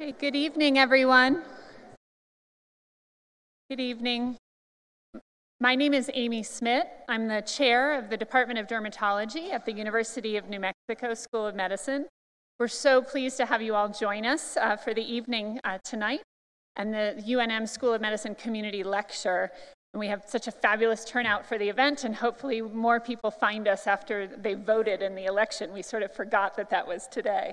Okay, good evening, everyone. Good evening. My name is Amy Smith. I'm the chair of the Department of Dermatology at the University of New Mexico School of Medicine. We're so pleased to have you all join us uh, for the evening uh, tonight and the UNM School of Medicine Community Lecture. And we have such a fabulous turnout for the event, and hopefully more people find us after they voted in the election. We sort of forgot that that was today.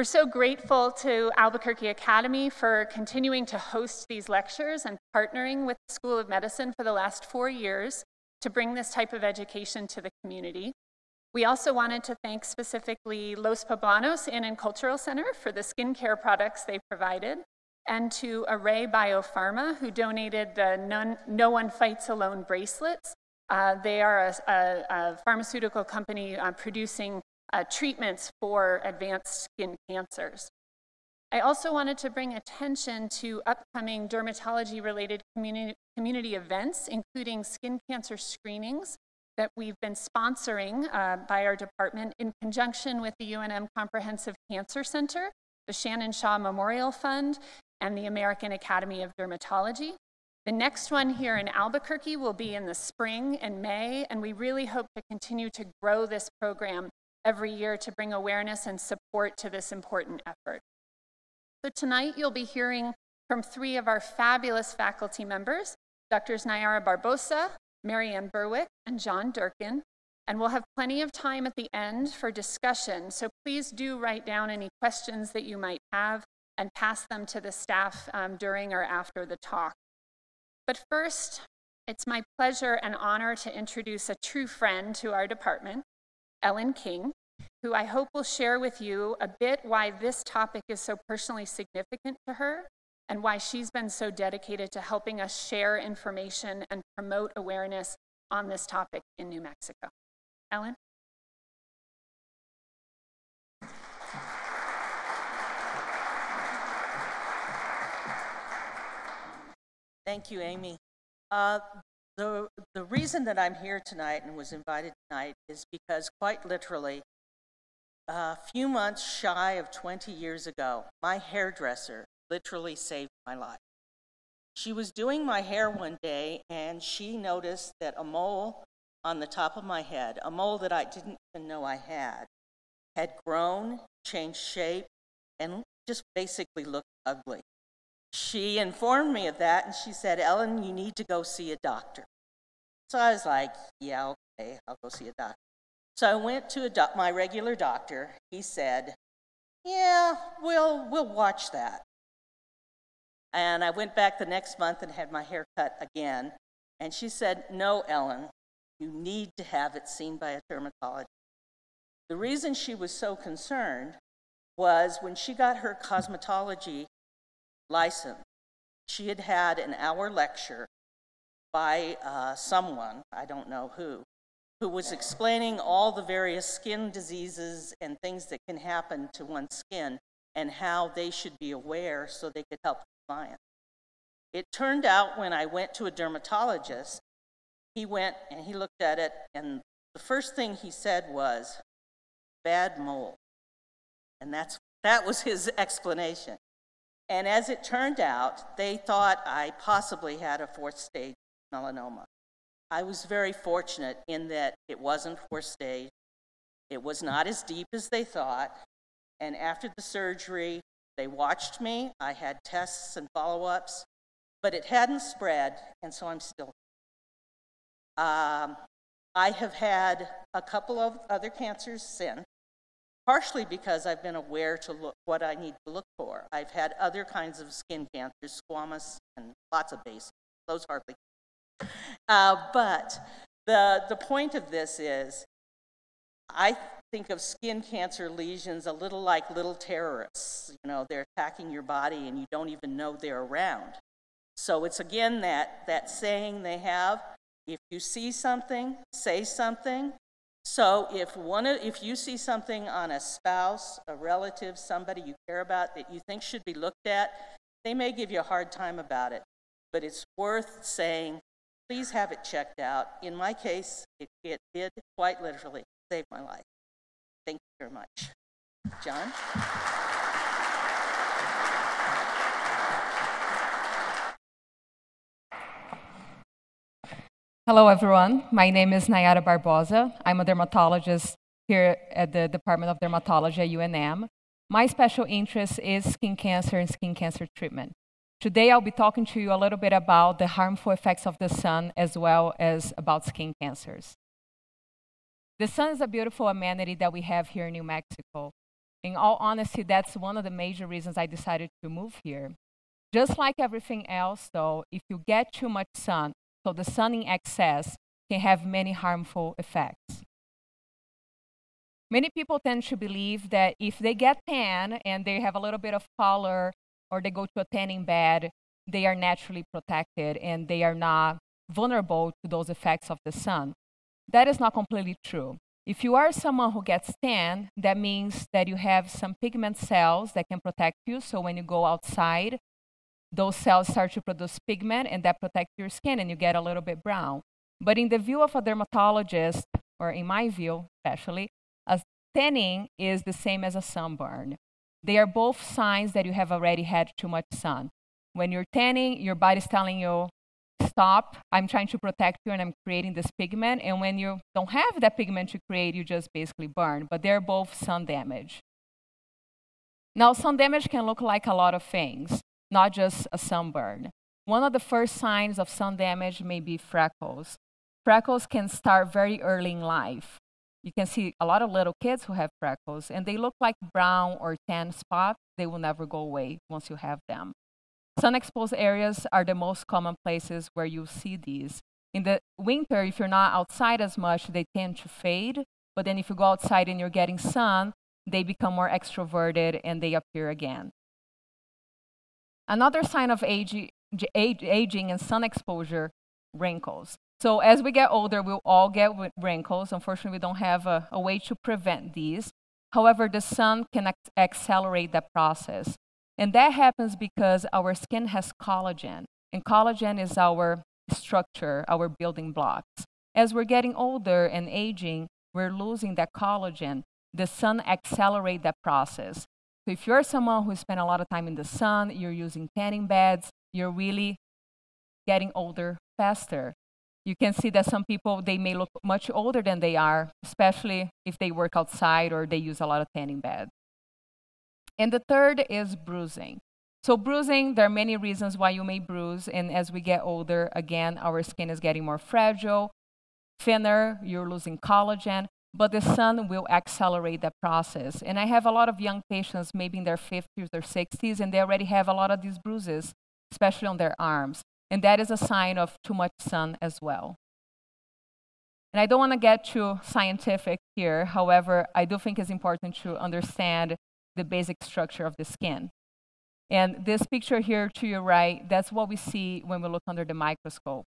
We're so grateful to Albuquerque Academy for continuing to host these lectures and partnering with the School of Medicine for the last four years to bring this type of education to the community. We also wanted to thank specifically Los Poblanos Inn and Cultural Center for the skincare products they provided, and to Array Biopharma, who donated the No One Fights Alone bracelets. Uh, they are a, a, a pharmaceutical company uh, producing uh, treatments for advanced skin cancers. I also wanted to bring attention to upcoming dermatology related community, community events, including skin cancer screenings that we've been sponsoring uh, by our department in conjunction with the UNM Comprehensive Cancer Center, the Shannon Shaw Memorial Fund, and the American Academy of Dermatology. The next one here in Albuquerque will be in the spring and May, and we really hope to continue to grow this program every year to bring awareness and support to this important effort. So tonight you'll be hearing from three of our fabulous faculty members, Drs. Nayara Barbosa, Marianne Berwick, and John Durkin, and we'll have plenty of time at the end for discussion, so please do write down any questions that you might have and pass them to the staff um, during or after the talk. But first, it's my pleasure and honor to introduce a true friend to our department, Ellen King, who I hope will share with you a bit why this topic is so personally significant to her and why she's been so dedicated to helping us share information and promote awareness on this topic in New Mexico. Ellen? Thank you, Amy. Uh, the, the reason that I'm here tonight and was invited tonight is because, quite literally, a few months shy of 20 years ago, my hairdresser literally saved my life. She was doing my hair one day and she noticed that a mole on the top of my head, a mole that I didn't even know I had, had grown, changed shape, and just basically looked ugly. She informed me of that and she said, Ellen, you need to go see a doctor. So I was like, yeah, okay, I'll go see a doctor. So I went to doc- my regular doctor. He said, yeah, we'll, we'll watch that. And I went back the next month and had my hair cut again. And she said, no, Ellen, you need to have it seen by a dermatologist. The reason she was so concerned was when she got her cosmetology license, she had had an hour lecture by uh, someone, I don't know who, who was explaining all the various skin diseases and things that can happen to one's skin and how they should be aware so they could help the client. It turned out when I went to a dermatologist, he went and he looked at it, and the first thing he said was, bad mole. And that's, that was his explanation. And as it turned out, they thought I possibly had a fourth stage melanoma. I was very fortunate in that it wasn't fourth stage. It was not as deep as they thought. And after the surgery, they watched me. I had tests and follow ups, but it hadn't spread, and so I'm still. Um, I have had a couple of other cancers since, partially because I've been aware to look what I need to look for. I've had other kinds of skin cancers, squamous, and lots of basal, Those hardly uh, but the, the point of this is, I think of skin cancer lesions a little like little terrorists. You know, they're attacking your body and you don't even know they're around. So it's again that, that saying they have, if you see something, say something. So if one of, if you see something on a spouse, a relative, somebody you care about that you think should be looked at, they may give you a hard time about it. But it's worth saying, please have it checked out. In my case, it, it did quite literally save my life. Thank you very much. John? Hello, everyone. My name is Nayara Barbosa. I'm a dermatologist here at the Department of Dermatology at UNM. My special interest is skin cancer and skin cancer treatment. Today, I'll be talking to you a little bit about the harmful effects of the sun as well as about skin cancers. The sun is a beautiful amenity that we have here in New Mexico. In all honesty, that's one of the major reasons I decided to move here. Just like everything else, though, if you get too much sun, so the sun in excess can have many harmful effects. Many people tend to believe that if they get tan and they have a little bit of color or they go to a tanning bed, they are naturally protected and they are not vulnerable to those effects of the sun. That is not completely true. If you are someone who gets tan, that means that you have some pigment cells that can protect you. So when you go outside, those cells start to produce pigment and that protects your skin and you get a little bit brown. But in the view of a dermatologist, or in my view especially, a tanning is the same as a sunburn. They are both signs that you have already had too much sun. When you're tanning, your body's telling you, stop, I'm trying to protect you and I'm creating this pigment. And when you don't have that pigment to create, you just basically burn. But they're both sun damage. Now, sun damage can look like a lot of things, not just a sunburn. One of the first signs of sun damage may be freckles. Freckles can start very early in life. You can see a lot of little kids who have freckles, and they look like brown or tan spots. They will never go away once you have them. Sun exposed areas are the most common places where you see these. In the winter, if you're not outside as much, they tend to fade. But then if you go outside and you're getting sun, they become more extroverted and they appear again. Another sign of aging and sun exposure, wrinkles. So as we get older, we'll all get wrinkles. Unfortunately, we don't have a, a way to prevent these. However, the sun can ac accelerate that process. And that happens because our skin has collagen, and collagen is our structure, our building blocks. As we're getting older and aging, we're losing that collagen. The sun accelerates that process. So if you're someone who spent a lot of time in the sun, you're using tanning beds, you're really getting older faster. You can see that some people they may look much older than they are especially if they work outside or they use a lot of tanning beds. And the third is bruising. So bruising there are many reasons why you may bruise and as we get older again our skin is getting more fragile thinner you're losing collagen but the sun will accelerate that process and i have a lot of young patients maybe in their 50s or 60s and they already have a lot of these bruises especially on their arms and that is a sign of too much sun as well. And I don't want to get too scientific here. However, I do think it's important to understand the basic structure of the skin. And this picture here to your right, that's what we see when we look under the microscope.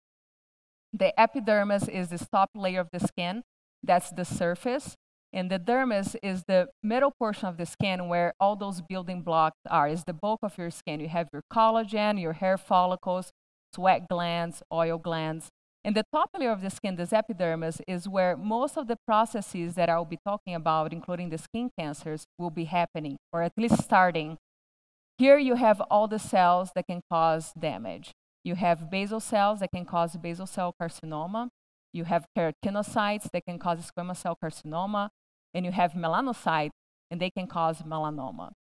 The epidermis is the top layer of the skin. That's the surface. And the dermis is the middle portion of the skin where all those building blocks are. Is the bulk of your skin. You have your collagen, your hair follicles, sweat glands, oil glands. And the top layer of the skin, the epidermis, is where most of the processes that I'll be talking about, including the skin cancers, will be happening, or at least starting. Here you have all the cells that can cause damage. You have basal cells that can cause basal cell carcinoma. You have keratinocytes that can cause squamous cell carcinoma. And you have melanocytes, and they can cause melanoma.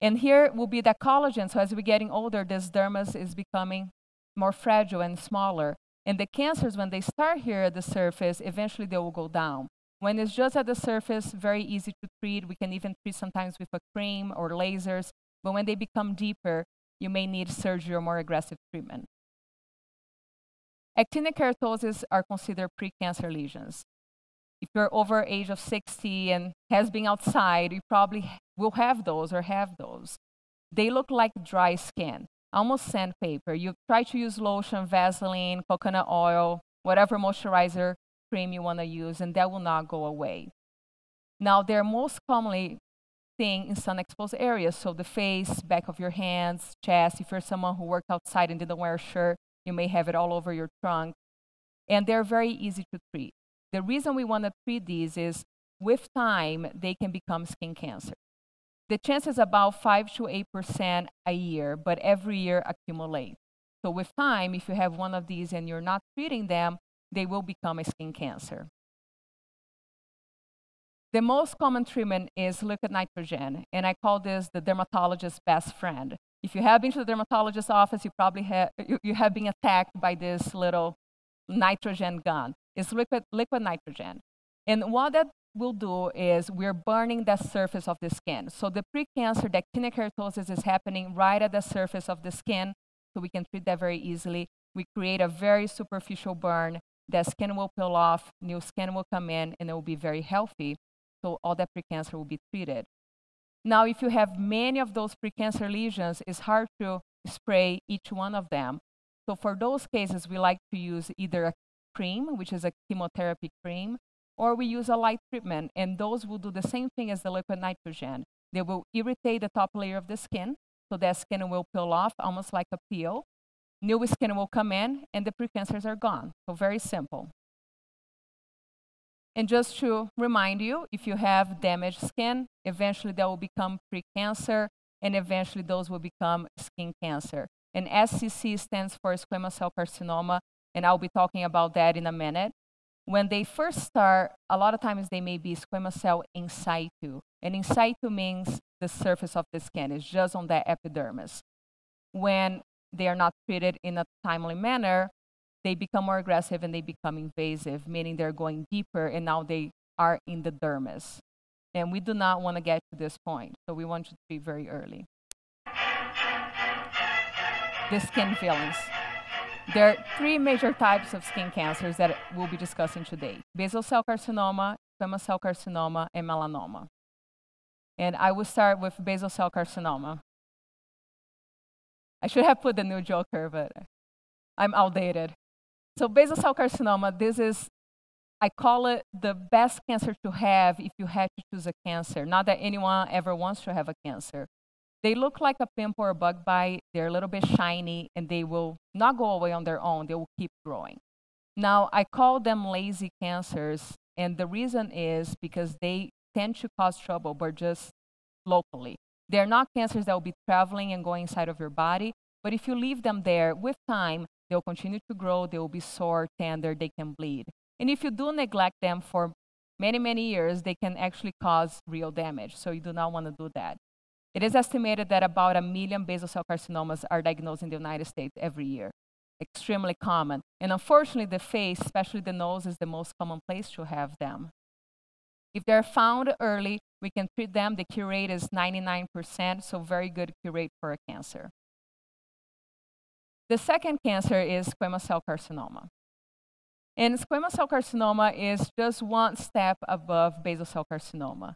And here will be the collagen. So as we're getting older, this dermis is becoming more fragile and smaller. And the cancers, when they start here at the surface, eventually they will go down. When it's just at the surface, very easy to treat. We can even treat sometimes with a cream or lasers. But when they become deeper, you may need surgery or more aggressive treatment. Actinic keratosis are considered precancer lesions. If you're over age of 60 and has been outside, you probably will have those or have those. They look like dry skin almost sandpaper. You try to use lotion, Vaseline, coconut oil, whatever moisturizer cream you want to use, and that will not go away. Now, they're most commonly seen in sun exposed areas, so the face, back of your hands, chest. If you're someone who worked outside and didn't wear a shirt, you may have it all over your trunk. And they're very easy to treat. The reason we want to treat these is with time, they can become skin cancer. The chance is about 5 to 8% a year, but every year accumulates. So with time, if you have one of these and you're not treating them, they will become a skin cancer. The most common treatment is liquid nitrogen, and I call this the dermatologist's best friend. If you have been to the dermatologist's office, you probably have, you, you have been attacked by this little nitrogen gun. It's liquid, liquid nitrogen. And what that will do is we're burning the surface of the skin. So the precancer, the actinic keratosis is happening right at the surface of the skin, so we can treat that very easily. We create a very superficial burn. The skin will peel off, new skin will come in, and it will be very healthy so all that precancer will be treated. Now, if you have many of those precancer lesions, it's hard to spray each one of them. So for those cases, we like to use either a cream, which is a chemotherapy cream, or we use a light treatment, and those will do the same thing as the liquid nitrogen. They will irritate the top layer of the skin, so that skin will peel off almost like a peel. New skin will come in, and the precancers are gone. So very simple. And just to remind you, if you have damaged skin, eventually that will become precancer, and eventually those will become skin cancer. And SCC stands for squamous cell carcinoma, and I'll be talking about that in a minute. When they first start, a lot of times they may be squamous cell in situ. And in situ means the surface of the skin, it's just on the epidermis. When they are not treated in a timely manner, they become more aggressive and they become invasive, meaning they're going deeper and now they are in the dermis. And we do not want to get to this point, so we want you to be very early. The skin fillings. There are three major types of skin cancers that we'll be discussing today basal cell carcinoma, squamous cell carcinoma, and melanoma. And I will start with basal cell carcinoma. I should have put the new joker, but I'm outdated. So basal cell carcinoma, this is, I call it the best cancer to have if you had to choose a cancer. Not that anyone ever wants to have a cancer. They look like a pimple or a bug bite. They're a little bit shiny, and they will not go away on their own. They will keep growing. Now, I call them lazy cancers, and the reason is because they tend to cause trouble, but just locally. They're not cancers that will be traveling and going inside of your body, but if you leave them there with time, They'll continue to grow, they will be sore, tender, they can bleed. And if you do neglect them for many, many years, they can actually cause real damage. So you do not want to do that. It is estimated that about a million basal cell carcinomas are diagnosed in the United States every year. Extremely common. And unfortunately, the face, especially the nose, is the most common place to have them. If they're found early, we can treat them. The cure rate is 99%, so very good cure rate for a cancer. The second cancer is squamous cell carcinoma. And squamous cell carcinoma is just one step above basal cell carcinoma.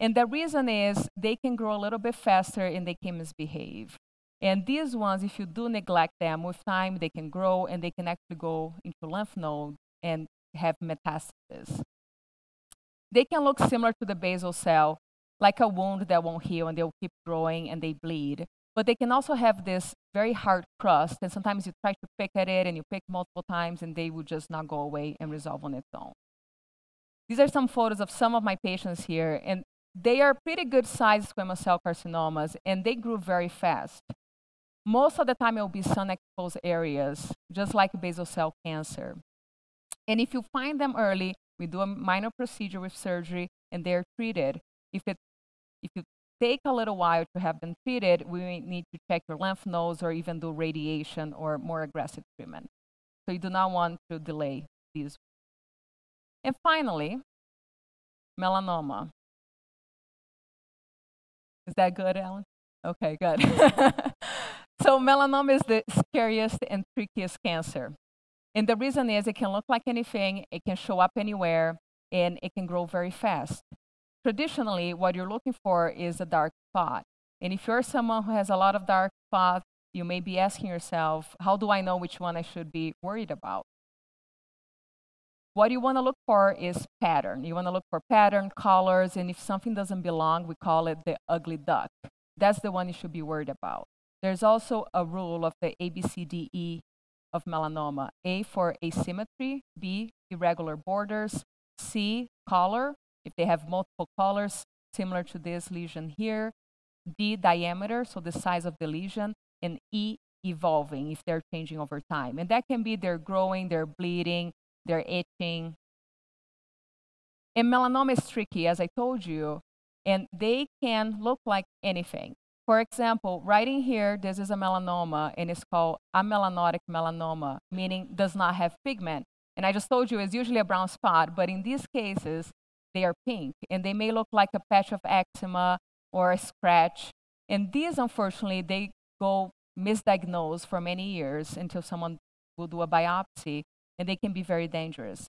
And the reason is they can grow a little bit faster and they can misbehave. And these ones, if you do neglect them with time, they can grow and they can actually go into lymph node and have metastasis. They can look similar to the basal cell, like a wound that won't heal and they'll keep growing and they bleed. But they can also have this very hard crust, and sometimes you try to pick at it and you pick multiple times, and they will just not go away and resolve on its own. These are some photos of some of my patients here, and they are pretty good sized squamous cell carcinomas, and they grew very fast. Most of the time, it will be sun exposed areas, just like basal cell cancer. And if you find them early, we do a minor procedure with surgery, and they're treated. If, it, if you take a little while to have them treated, we need to check your lymph nodes or even do radiation or more aggressive treatment. So you do not want to delay these. And finally, melanoma. Is that good, Alan? Okay, good. so melanoma is the scariest and trickiest cancer. And the reason is it can look like anything, it can show up anywhere, and it can grow very fast traditionally, what you're looking for is a dark spot. And if you're someone who has a lot of dark spots, you may be asking yourself, how do I know which one I should be worried about? What you want to look for is pattern. You want to look for pattern, colors, and if something doesn't belong, we call it the ugly duck. That's the one you should be worried about. There's also a rule of the ABCDE of melanoma A for asymmetry, B, irregular borders, C, color, if they have multiple colors, similar to this lesion here, D, diameter, so the size of the lesion, and E, evolving, if they're changing over time. And that can be they're growing, they're bleeding, they're itching. And melanoma is tricky, as I told you, and they can look like anything. For example, right in here, this is a melanoma, and it's called amelanotic melanoma, meaning does not have pigment. And I just told you it's usually a brown spot, but in these cases, they are pink, and they may look like a patch of eczema or a scratch. And these, unfortunately, they go misdiagnosed for many years until someone will do a biopsy, and they can be very dangerous.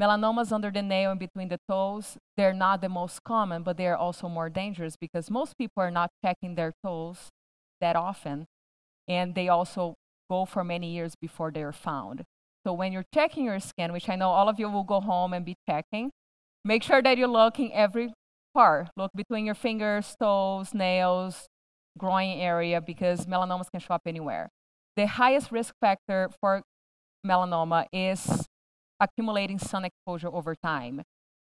Melanomas under the nail and between the toes, they're not the most common, but they're also more dangerous because most people are not checking their toes that often, and they also go for many years before they're found. So when you're checking your skin, which I know all of you will go home and be checking, make sure that you're looking every part. Look between your fingers, toes, nails, groin area, because melanomas can show up anywhere. The highest risk factor for melanoma is accumulating sun exposure over time.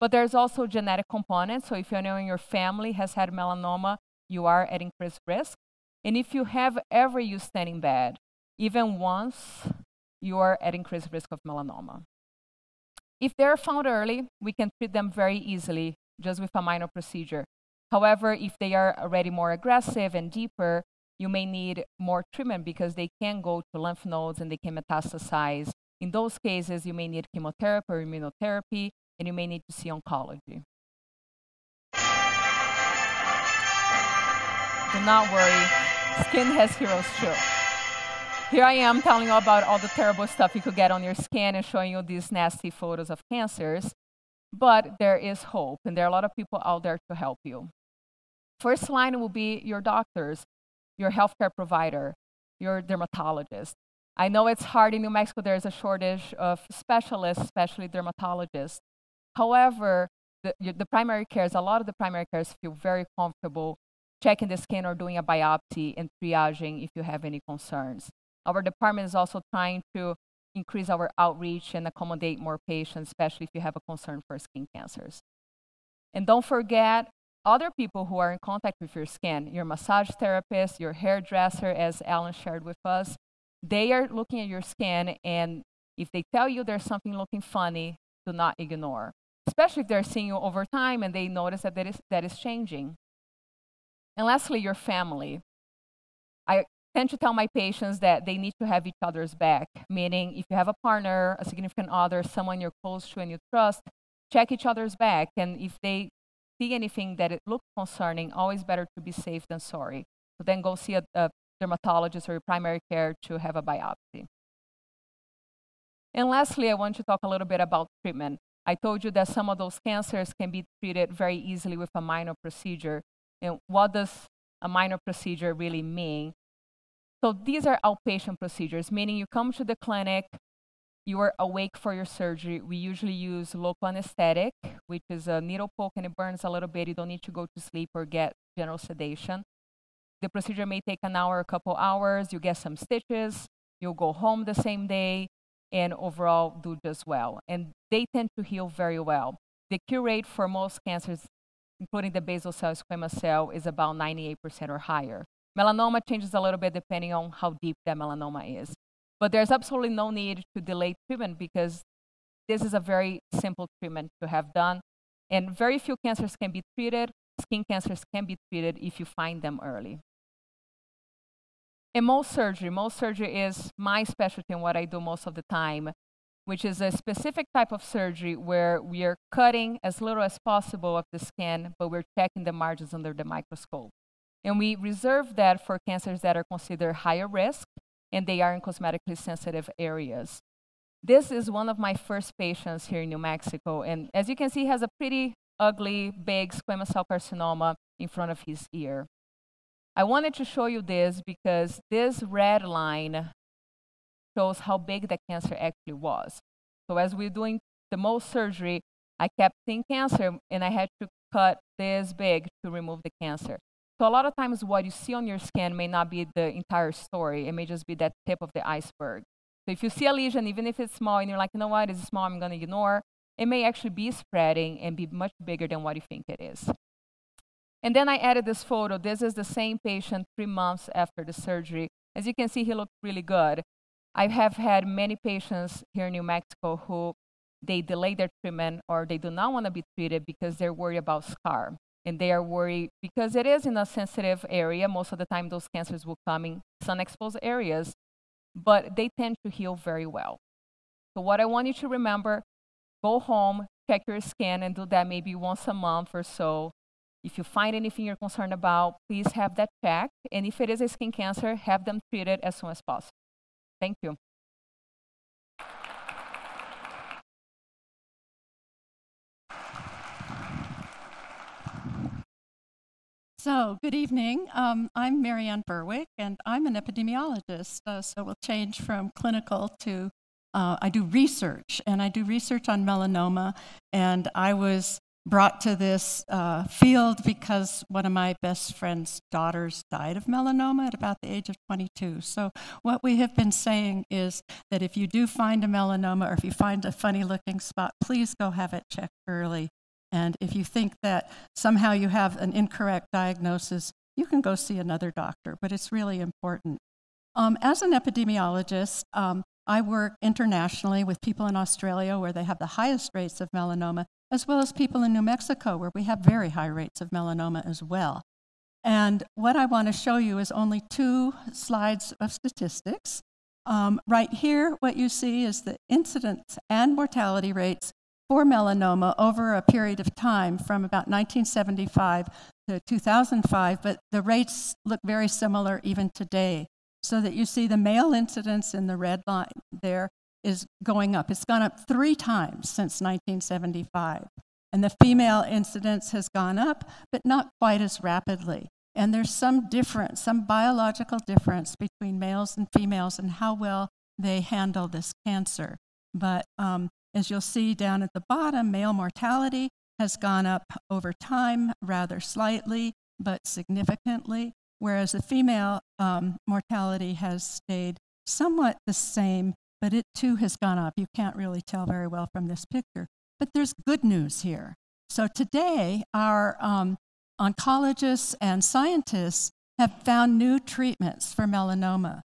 But there's also genetic components. So if anyone in your family has had melanoma, you are at increased risk. And if you have ever used tanning bed, even once, you are at increased risk of melanoma. If they're found early, we can treat them very easily just with a minor procedure. However, if they are already more aggressive and deeper, you may need more treatment because they can go to lymph nodes and they can metastasize in those cases, you may need chemotherapy or immunotherapy, and you may need to see oncology. Do not worry, skin has heroes too. Here I am telling you about all the terrible stuff you could get on your skin and showing you these nasty photos of cancers. But there is hope, and there are a lot of people out there to help you. First line will be your doctors, your healthcare provider, your dermatologist. I know it's hard in New Mexico, there's a shortage of specialists, especially dermatologists. However, the, the primary cares, a lot of the primary cares feel very comfortable checking the skin or doing a biopsy and triaging if you have any concerns. Our department is also trying to increase our outreach and accommodate more patients, especially if you have a concern for skin cancers. And don't forget other people who are in contact with your skin, your massage therapist, your hairdresser, as Alan shared with us, they are looking at your skin, and if they tell you there's something looking funny, do not ignore. Especially if they're seeing you over time and they notice that that is, that is changing. And lastly, your family. I tend to tell my patients that they need to have each other's back, meaning if you have a partner, a significant other, someone you're close to and you trust, check each other's back. And if they see anything that it looks concerning, always better to be safe than sorry. So then go see a, a dermatologist or your primary care to have a biopsy. And lastly, I want to talk a little bit about treatment. I told you that some of those cancers can be treated very easily with a minor procedure. And what does a minor procedure really mean? So these are outpatient procedures, meaning you come to the clinic, you are awake for your surgery. We usually use local anesthetic, which is a needle poke and it burns a little bit. You don't need to go to sleep or get general sedation. The procedure may take an hour, a couple hours. You get some stitches. You'll go home the same day and overall do just well. And they tend to heal very well. The cure rate for most cancers, including the basal cell squamous cell, is about 98% or higher. Melanoma changes a little bit depending on how deep that melanoma is. But there's absolutely no need to delay treatment because this is a very simple treatment to have done. And very few cancers can be treated. Skin cancers can be treated if you find them early. And Mohs surgery, Mohs surgery is my specialty and what I do most of the time, which is a specific type of surgery where we are cutting as little as possible of the skin, but we're checking the margins under the microscope. And we reserve that for cancers that are considered higher risk and they are in cosmetically sensitive areas. This is one of my first patients here in New Mexico. And as you can see, he has a pretty ugly, big squamous cell carcinoma in front of his ear. I wanted to show you this because this red line shows how big the cancer actually was. So as we're doing the Mohs surgery, I kept seeing cancer and I had to cut this big to remove the cancer. So a lot of times what you see on your skin may not be the entire story. It may just be that tip of the iceberg. So if you see a lesion, even if it's small and you're like, you know what, it's small, I'm gonna ignore, it may actually be spreading and be much bigger than what you think it is. And then I added this photo. This is the same patient three months after the surgery. As you can see, he looked really good. I have had many patients here in New Mexico who they delay their treatment or they do not want to be treated because they're worried about scar. And they are worried because it is in a sensitive area. Most of the time, those cancers will come in sun exposed areas, but they tend to heal very well. So, what I want you to remember go home, check your scan, and do that maybe once a month or so. If you find anything you're concerned about, please have that checked. And if it is a skin cancer, have them treated as soon as possible. Thank you. So, good evening. Um, I'm Marianne Berwick, and I'm an epidemiologist. Uh, so, we'll change from clinical to uh, I do research, and I do research on melanoma. And I was brought to this uh, field because one of my best friend's daughters died of melanoma at about the age of 22. So, what we have been saying is that if you do find a melanoma or if you find a funny looking spot, please go have it checked early and if you think that somehow you have an incorrect diagnosis, you can go see another doctor, but it's really important. Um, as an epidemiologist, um, I work internationally with people in Australia where they have the highest rates of melanoma, as well as people in New Mexico where we have very high rates of melanoma as well. And what I want to show you is only two slides of statistics. Um, right here, what you see is the incidence and mortality rates for melanoma over a period of time from about 1975 to 2005, but the rates look very similar even today. So that you see the male incidence in the red line there is going up. It's gone up three times since 1975. And the female incidence has gone up, but not quite as rapidly. And there's some difference, some biological difference between males and females and how well they handle this cancer. But um, as you'll see down at the bottom, male mortality has gone up over time rather slightly, but significantly, whereas the female um, mortality has stayed somewhat the same, but it too has gone up. You can't really tell very well from this picture. But there's good news here. So today, our um, oncologists and scientists have found new treatments for melanoma.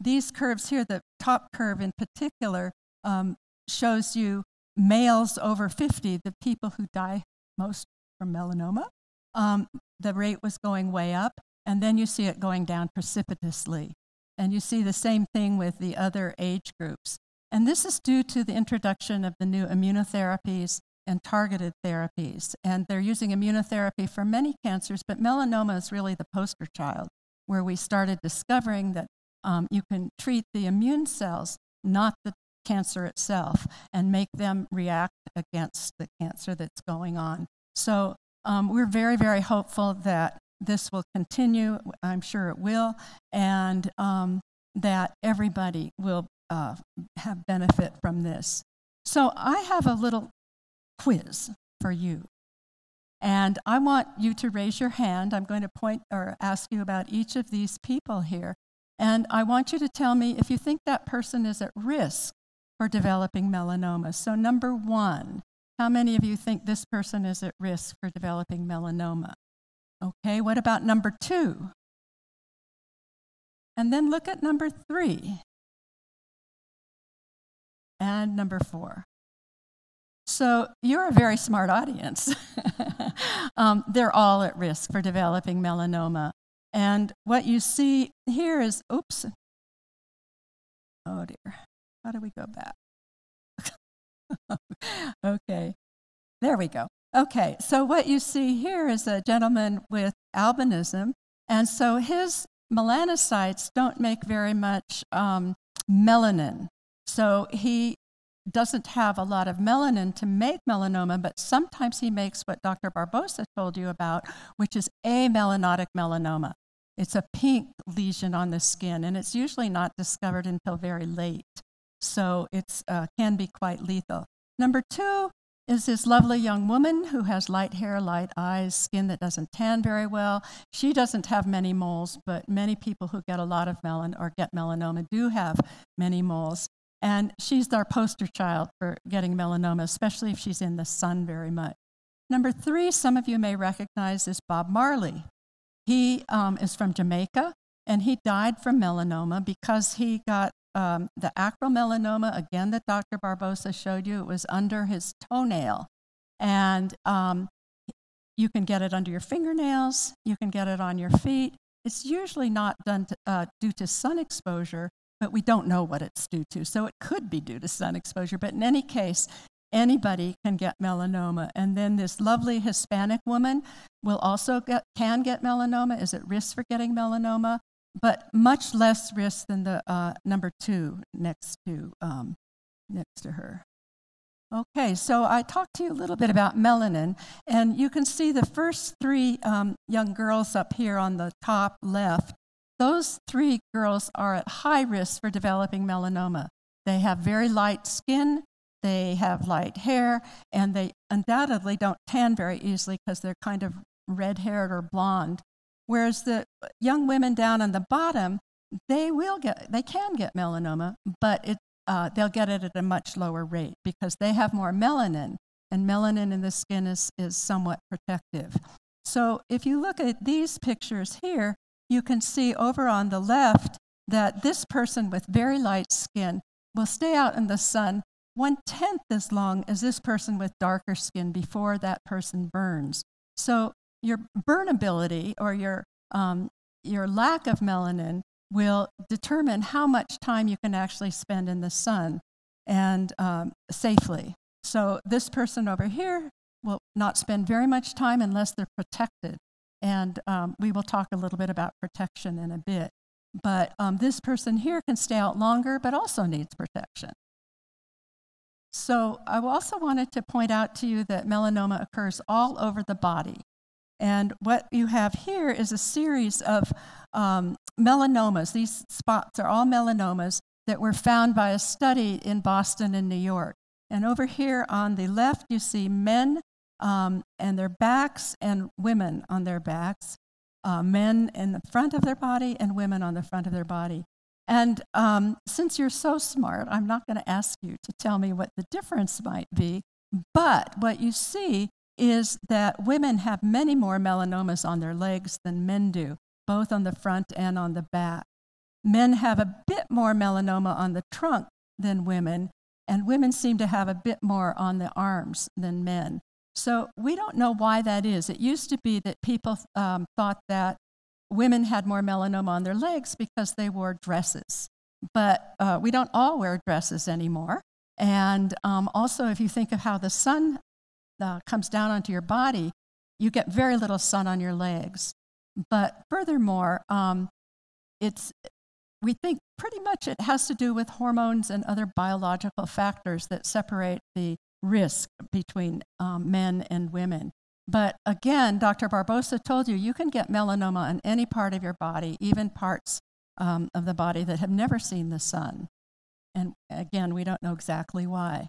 These curves here, the top curve in particular, um, shows you males over 50, the people who die most from melanoma. Um, the rate was going way up, and then you see it going down precipitously. And you see the same thing with the other age groups. And this is due to the introduction of the new immunotherapies and targeted therapies. And they're using immunotherapy for many cancers, but melanoma is really the poster child, where we started discovering that um, you can treat the immune cells, not the cancer itself and make them react against the cancer that's going on. So um, we're very, very hopeful that this will continue. I'm sure it will, and um, that everybody will uh, have benefit from this. So I have a little quiz for you. And I want you to raise your hand. I'm going to point or ask you about each of these people here. And I want you to tell me if you think that person is at risk for developing melanoma. So, number one, how many of you think this person is at risk for developing melanoma? Okay, what about number two? And then look at number three and number four. So you're a very smart audience. um, they're all at risk for developing melanoma. And what you see here is, oops, oh dear. How do we go back? okay, there we go. Okay, so what you see here is a gentleman with albinism, and so his melanocytes don't make very much um, melanin. So he doesn't have a lot of melanin to make melanoma, but sometimes he makes what Dr. Barbosa told you about, which is amelanotic melanoma. It's a pink lesion on the skin, and it's usually not discovered until very late so it uh, can be quite lethal. Number two is this lovely young woman who has light hair, light eyes, skin that doesn't tan very well. She doesn't have many moles, but many people who get a lot of melan or get melanoma do have many moles. And she's our poster child for getting melanoma, especially if she's in the sun very much. Number three, some of you may recognize is Bob Marley. He um, is from Jamaica, and he died from melanoma because he got um, the acral melanoma, again, that Dr. Barbosa showed you. It was under his toenail. And um, you can get it under your fingernails, you can get it on your feet. It's usually not done to, uh, due to sun exposure, but we don't know what it's due to. So it could be due to sun exposure. But in any case, anybody can get melanoma. And then this lovely Hispanic woman will also get, can get melanoma, is at risk for getting melanoma, but much less risk than the uh, number two next to, um, next to her. Okay, so I talked to you a little bit about melanin, and you can see the first three um, young girls up here on the top left. Those three girls are at high risk for developing melanoma. They have very light skin, they have light hair, and they undoubtedly don't tan very easily because they're kind of red haired or blonde. Whereas the young women down on the bottom, they will get, they can get melanoma, but it, uh, they'll get it at a much lower rate because they have more melanin, and melanin in the skin is, is somewhat protective. So if you look at these pictures here, you can see over on the left that this person with very light skin will stay out in the sun one tenth as long as this person with darker skin before that person burns. So your burnability or your, um, your lack of melanin will determine how much time you can actually spend in the sun and um, safely. So this person over here will not spend very much time unless they're protected. And um, we will talk a little bit about protection in a bit. But um, this person here can stay out longer, but also needs protection. So I also wanted to point out to you that melanoma occurs all over the body. And what you have here is a series of um, melanomas. These spots are all melanomas that were found by a study in Boston and New York. And over here on the left, you see men um, and their backs and women on their backs, uh, men in the front of their body and women on the front of their body. And um, since you're so smart, I'm not going to ask you to tell me what the difference might be. But what you see is that women have many more melanomas on their legs than men do, both on the front and on the back. Men have a bit more melanoma on the trunk than women, and women seem to have a bit more on the arms than men. So we don't know why that is. It used to be that people um, thought that women had more melanoma on their legs because they wore dresses. But uh, we don't all wear dresses anymore. And um, also, if you think of how the sun uh, comes down onto your body, you get very little sun on your legs. But furthermore, um, it's, we think pretty much it has to do with hormones and other biological factors that separate the risk between um, men and women. But again, Dr. Barbosa told you you can get melanoma on any part of your body, even parts um, of the body that have never seen the sun. And again, we don't know exactly why.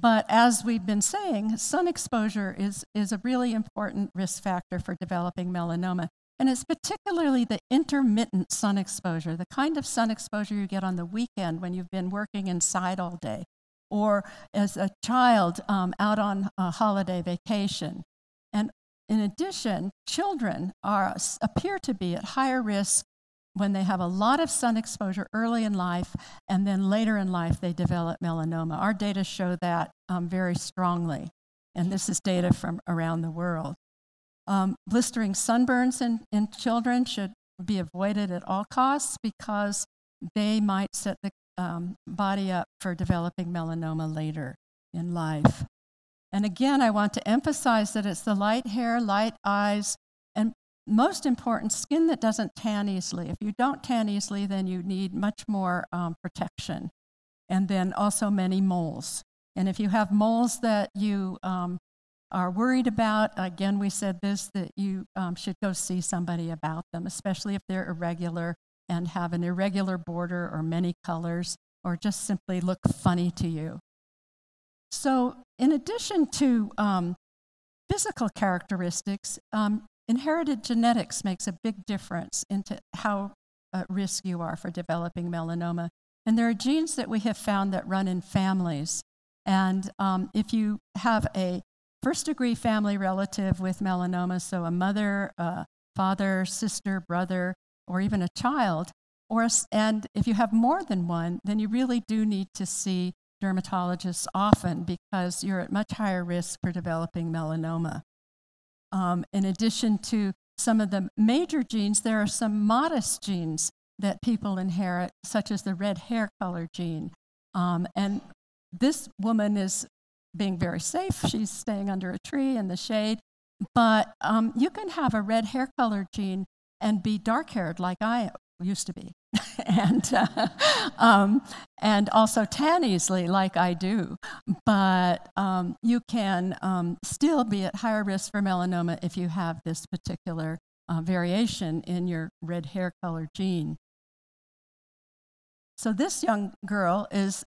But as we've been saying, sun exposure is, is a really important risk factor for developing melanoma. And it's particularly the intermittent sun exposure, the kind of sun exposure you get on the weekend when you've been working inside all day, or as a child um, out on a holiday vacation, and in addition, children are, appear to be at higher risk when they have a lot of sun exposure early in life, and then later in life they develop melanoma. Our data show that um, very strongly, and this is data from around the world. Um, blistering sunburns in, in children should be avoided at all costs because they might set the um, body up for developing melanoma later in life. And again, I want to emphasize that it's the light hair, light eyes, most important, skin that doesn't tan easily. If you don't tan easily, then you need much more um, protection. And then also many moles. And if you have moles that you um, are worried about, again, we said this that you um, should go see somebody about them, especially if they're irregular and have an irregular border or many colors or just simply look funny to you. So, in addition to um, physical characteristics, um, inherited genetics makes a big difference into how at risk you are for developing melanoma. And there are genes that we have found that run in families. And um, if you have a first degree family relative with melanoma, so a mother, a father, sister, brother, or even a child, or, and if you have more than one, then you really do need to see dermatologists often because you're at much higher risk for developing melanoma. Um, in addition to some of the major genes, there are some modest genes that people inherit, such as the red hair color gene. Um, and this woman is being very safe. She's staying under a tree in the shade. But um, you can have a red hair color gene and be dark haired like I used to be. and, uh, um, and also tan easily like I do. But um, you can um, still be at higher risk for melanoma if you have this particular uh, variation in your red hair color gene. So this young girl is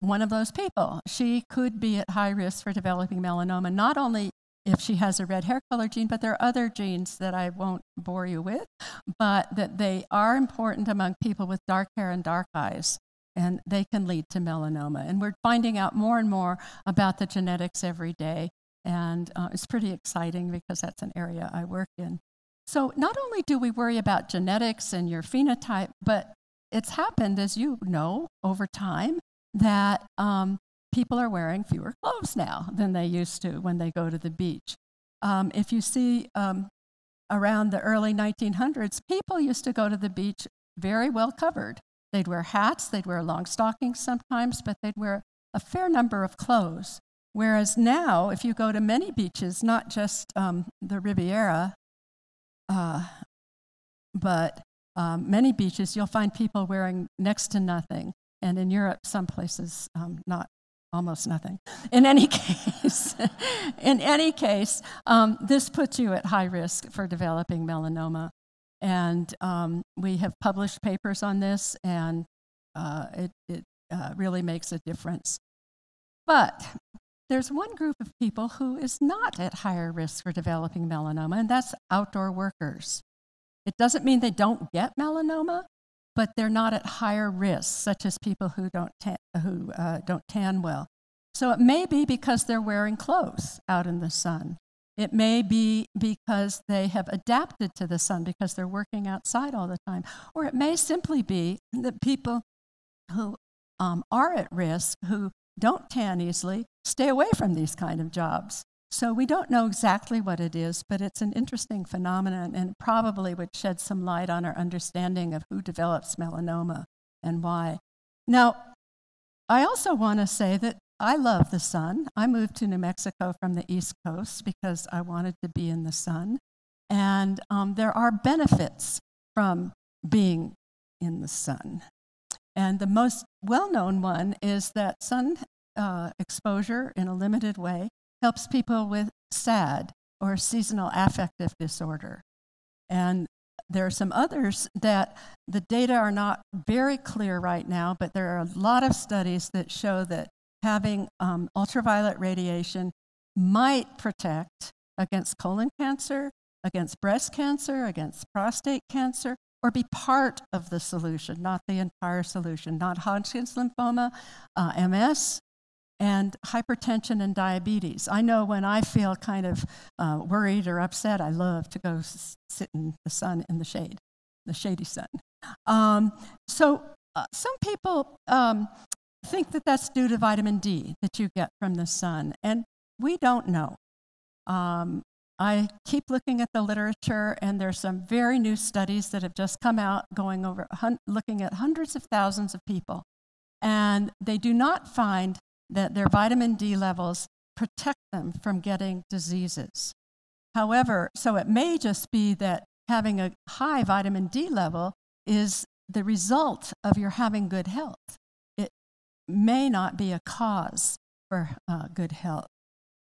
one of those people. She could be at high risk for developing melanoma, not only if she has a red hair color gene, but there are other genes that I won't bore you with, but that they are important among people with dark hair and dark eyes, and they can lead to melanoma. And we're finding out more and more about the genetics every day, and uh, it's pretty exciting because that's an area I work in. So, not only do we worry about genetics and your phenotype, but it's happened, as you know, over time that um, people are wearing fewer clothes now than they used to when they go to the beach. Um, if you see um, around the early 1900s, people used to go to the beach very well covered. They'd wear hats, they'd wear long stockings sometimes, but they'd wear a fair number of clothes. Whereas now, if you go to many beaches, not just um, the Riviera, uh, but um, many beaches, you'll find people wearing next to nothing. And in Europe, some places, um, not almost nothing. In any case, in any case, um, this puts you at high risk for developing melanoma. And um, we have published papers on this, and uh, it, it uh, really makes a difference. But there's one group of people who is not at higher risk for developing melanoma, and that's outdoor workers. It doesn't mean they don't get melanoma, but they're not at higher risk, such as people who don't, tan, who, uh, don't tan well. So it may be because they're wearing clothes out in the sun. It may be because they have adapted to the sun because they're working outside all the time. Or it may simply be that people who um, are at risk, who don't tan easily, stay away from these kind of jobs. So we don't know exactly what it is, but it's an interesting phenomenon and probably would shed some light on our understanding of who develops melanoma and why. Now, I also want to say that I love the sun. I moved to New Mexico from the East Coast because I wanted to be in the sun. And um, there are benefits from being in the sun. And the most well known one is that sun uh, exposure in a limited way helps people with SAD or seasonal affective disorder. And there are some others that the data are not very clear right now, but there are a lot of studies that show that having um, ultraviolet radiation might protect against colon cancer, against breast cancer, against prostate cancer, or be part of the solution, not the entire solution, not Hodgkin's lymphoma, uh, MS, and hypertension and diabetes. I know when I feel kind of uh, worried or upset, I love to go s- sit in the sun in the shade, the shady sun. Um, so uh, some people um, think that that's due to vitamin D that you get from the sun, and we don't know. Um, I keep looking at the literature, and there's some very new studies that have just come out going over, hun- looking at hundreds of thousands of people. And they do not find that their vitamin D levels protect them from getting diseases. However, so it may just be that having a high vitamin D level is the result of your having good health. It may not be a cause for uh, good health.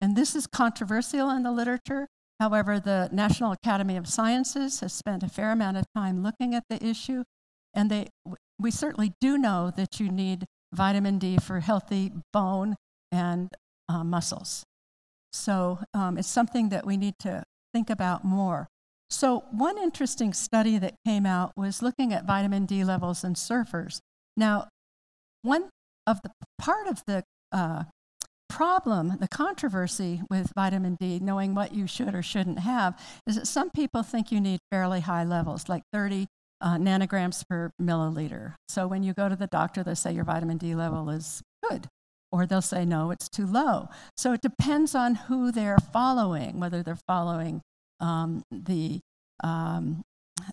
And this is controversial in the literature. However, the National Academy of Sciences has spent a fair amount of time looking at the issue, and they, we certainly do know that you need vitamin D for healthy bone and uh, muscles. So um, it's something that we need to think about more. So, one interesting study that came out was looking at vitamin D levels in surfers. Now, one of the part of the uh, problem, the controversy with vitamin D, knowing what you should or shouldn't have, is that some people think you need fairly high levels, like 30 uh, nanograms per milliliter. So when you go to the doctor, they say your vitamin D level is good, or they'll say no, it's too low. So it depends on who they're following, whether they're following um, the um,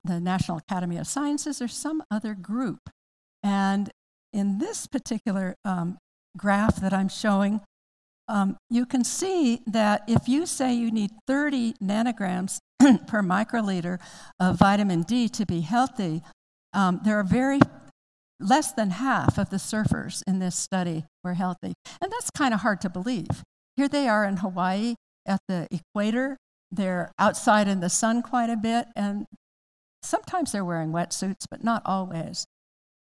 the National Academy of Sciences or some other group. And in this particular um, graph that I'm showing, um, you can see that if you say you need 30 nanograms per microliter of vitamin D to be healthy, um, there are very less than half of the surfers in this study were healthy. And that's kind of hard to believe. Here they are in Hawaii at the equator. They're outside in the sun quite a bit, and sometimes they're wearing wetsuits, but not always.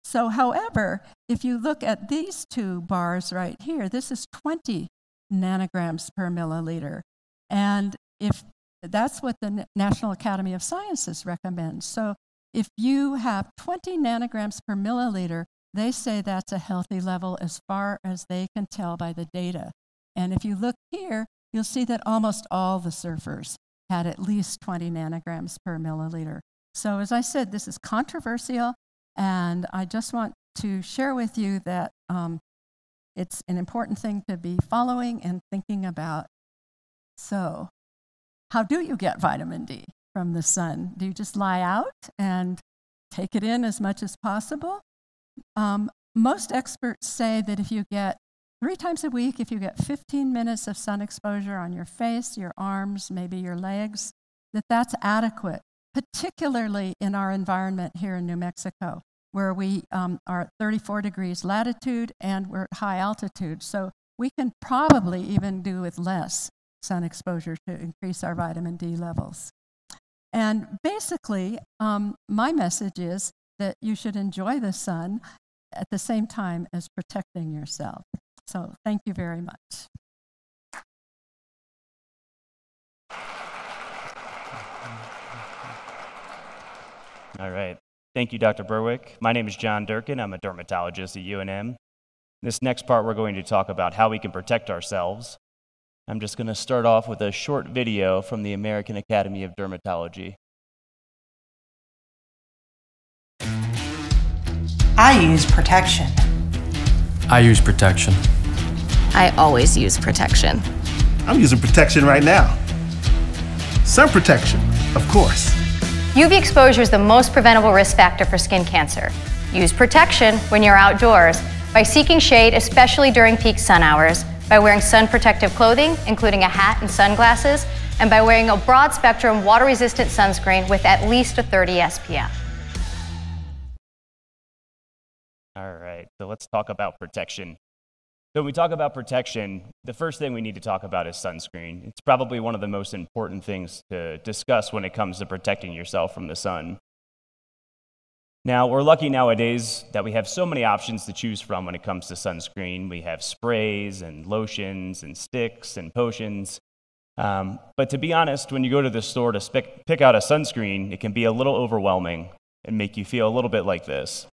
So, however, if you look at these two bars right here, this is 20 nanograms per milliliter. And if that's what the National Academy of Sciences recommends. So if you have 20 nanograms per milliliter, they say that's a healthy level as far as they can tell by the data. And if you look here, you'll see that almost all the surfers had at least 20 nanograms per milliliter. So, as I said, this is controversial, and I just want to share with you that um, it's an important thing to be following and thinking about. So, how do you get vitamin D from the sun? Do you just lie out and take it in as much as possible? Um, most experts say that if you get three times a week, if you get 15 minutes of sun exposure on your face, your arms, maybe your legs, that that's adequate, particularly in our environment here in New Mexico where we um, are at 34 degrees latitude and we're at high altitude. So we can probably even do with less sun exposure to increase our vitamin D levels. And basically, um, my message is that you should enjoy the sun at the same time as protecting yourself. So thank you very much. All right. Thank you, Dr. Berwick. My name is John Durkin. I'm a dermatologist at UNM. This next part, we're going to talk about how we can protect ourselves. I'm just going to start off with a short video from the American Academy of Dermatology. I use protection. I use protection. I always use protection. I'm using protection right now. Sun protection, of course. UV exposure is the most preventable risk factor for skin cancer. Use protection when you're outdoors by seeking shade, especially during peak sun hours, by wearing sun protective clothing, including a hat and sunglasses, and by wearing a broad spectrum water resistant sunscreen with at least a 30 SPF. All right, so let's talk about protection. So when we talk about protection, the first thing we need to talk about is sunscreen. It's probably one of the most important things to discuss when it comes to protecting yourself from the sun. Now, we're lucky nowadays that we have so many options to choose from when it comes to sunscreen. We have sprays and lotions and sticks and potions. Um, but to be honest, when you go to the store to pick, pick out a sunscreen, it can be a little overwhelming and make you feel a little bit like this.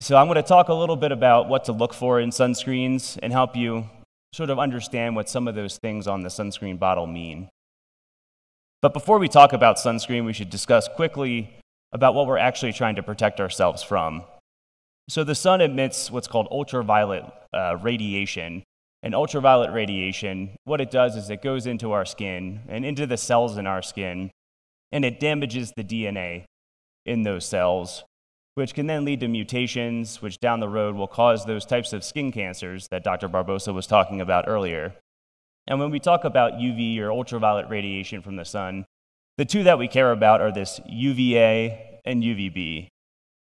So, I'm going to talk a little bit about what to look for in sunscreens and help you sort of understand what some of those things on the sunscreen bottle mean. But before we talk about sunscreen, we should discuss quickly about what we're actually trying to protect ourselves from. So, the sun emits what's called ultraviolet uh, radiation. And ultraviolet radiation, what it does is it goes into our skin and into the cells in our skin, and it damages the DNA in those cells, which can then lead to mutations, which down the road will cause those types of skin cancers that Dr. Barbosa was talking about earlier. And when we talk about UV or ultraviolet radiation from the sun, the two that we care about are this UVA and UVB.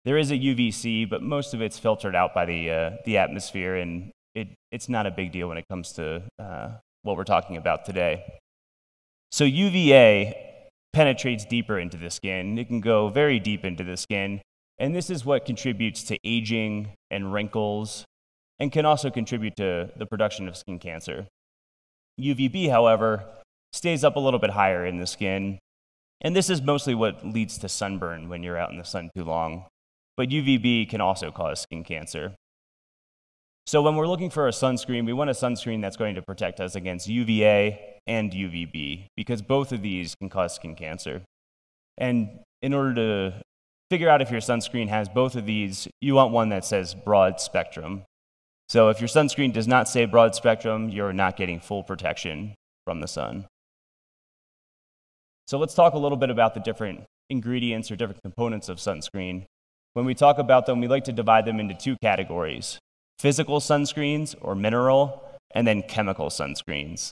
There is a UVC, but most of it's filtered out by the, uh, the atmosphere, and it, it's not a big deal when it comes to uh, what we're talking about today. So, UVA penetrates deeper into the skin. It can go very deep into the skin, and this is what contributes to aging and wrinkles and can also contribute to the production of skin cancer. UVB, however, stays up a little bit higher in the skin, and this is mostly what leads to sunburn when you're out in the sun too long. But UVB can also cause skin cancer. So when we're looking for a sunscreen, we want a sunscreen that's going to protect us against UVA and UVB because both of these can cause skin cancer. And in order to figure out if your sunscreen has both of these, you want one that says broad spectrum. So if your sunscreen does not say broad spectrum, you're not getting full protection from the sun. So let's talk a little bit about the different ingredients or different components of sunscreen. When we talk about them, we like to divide them into two categories physical sunscreens or mineral, and then chemical sunscreens.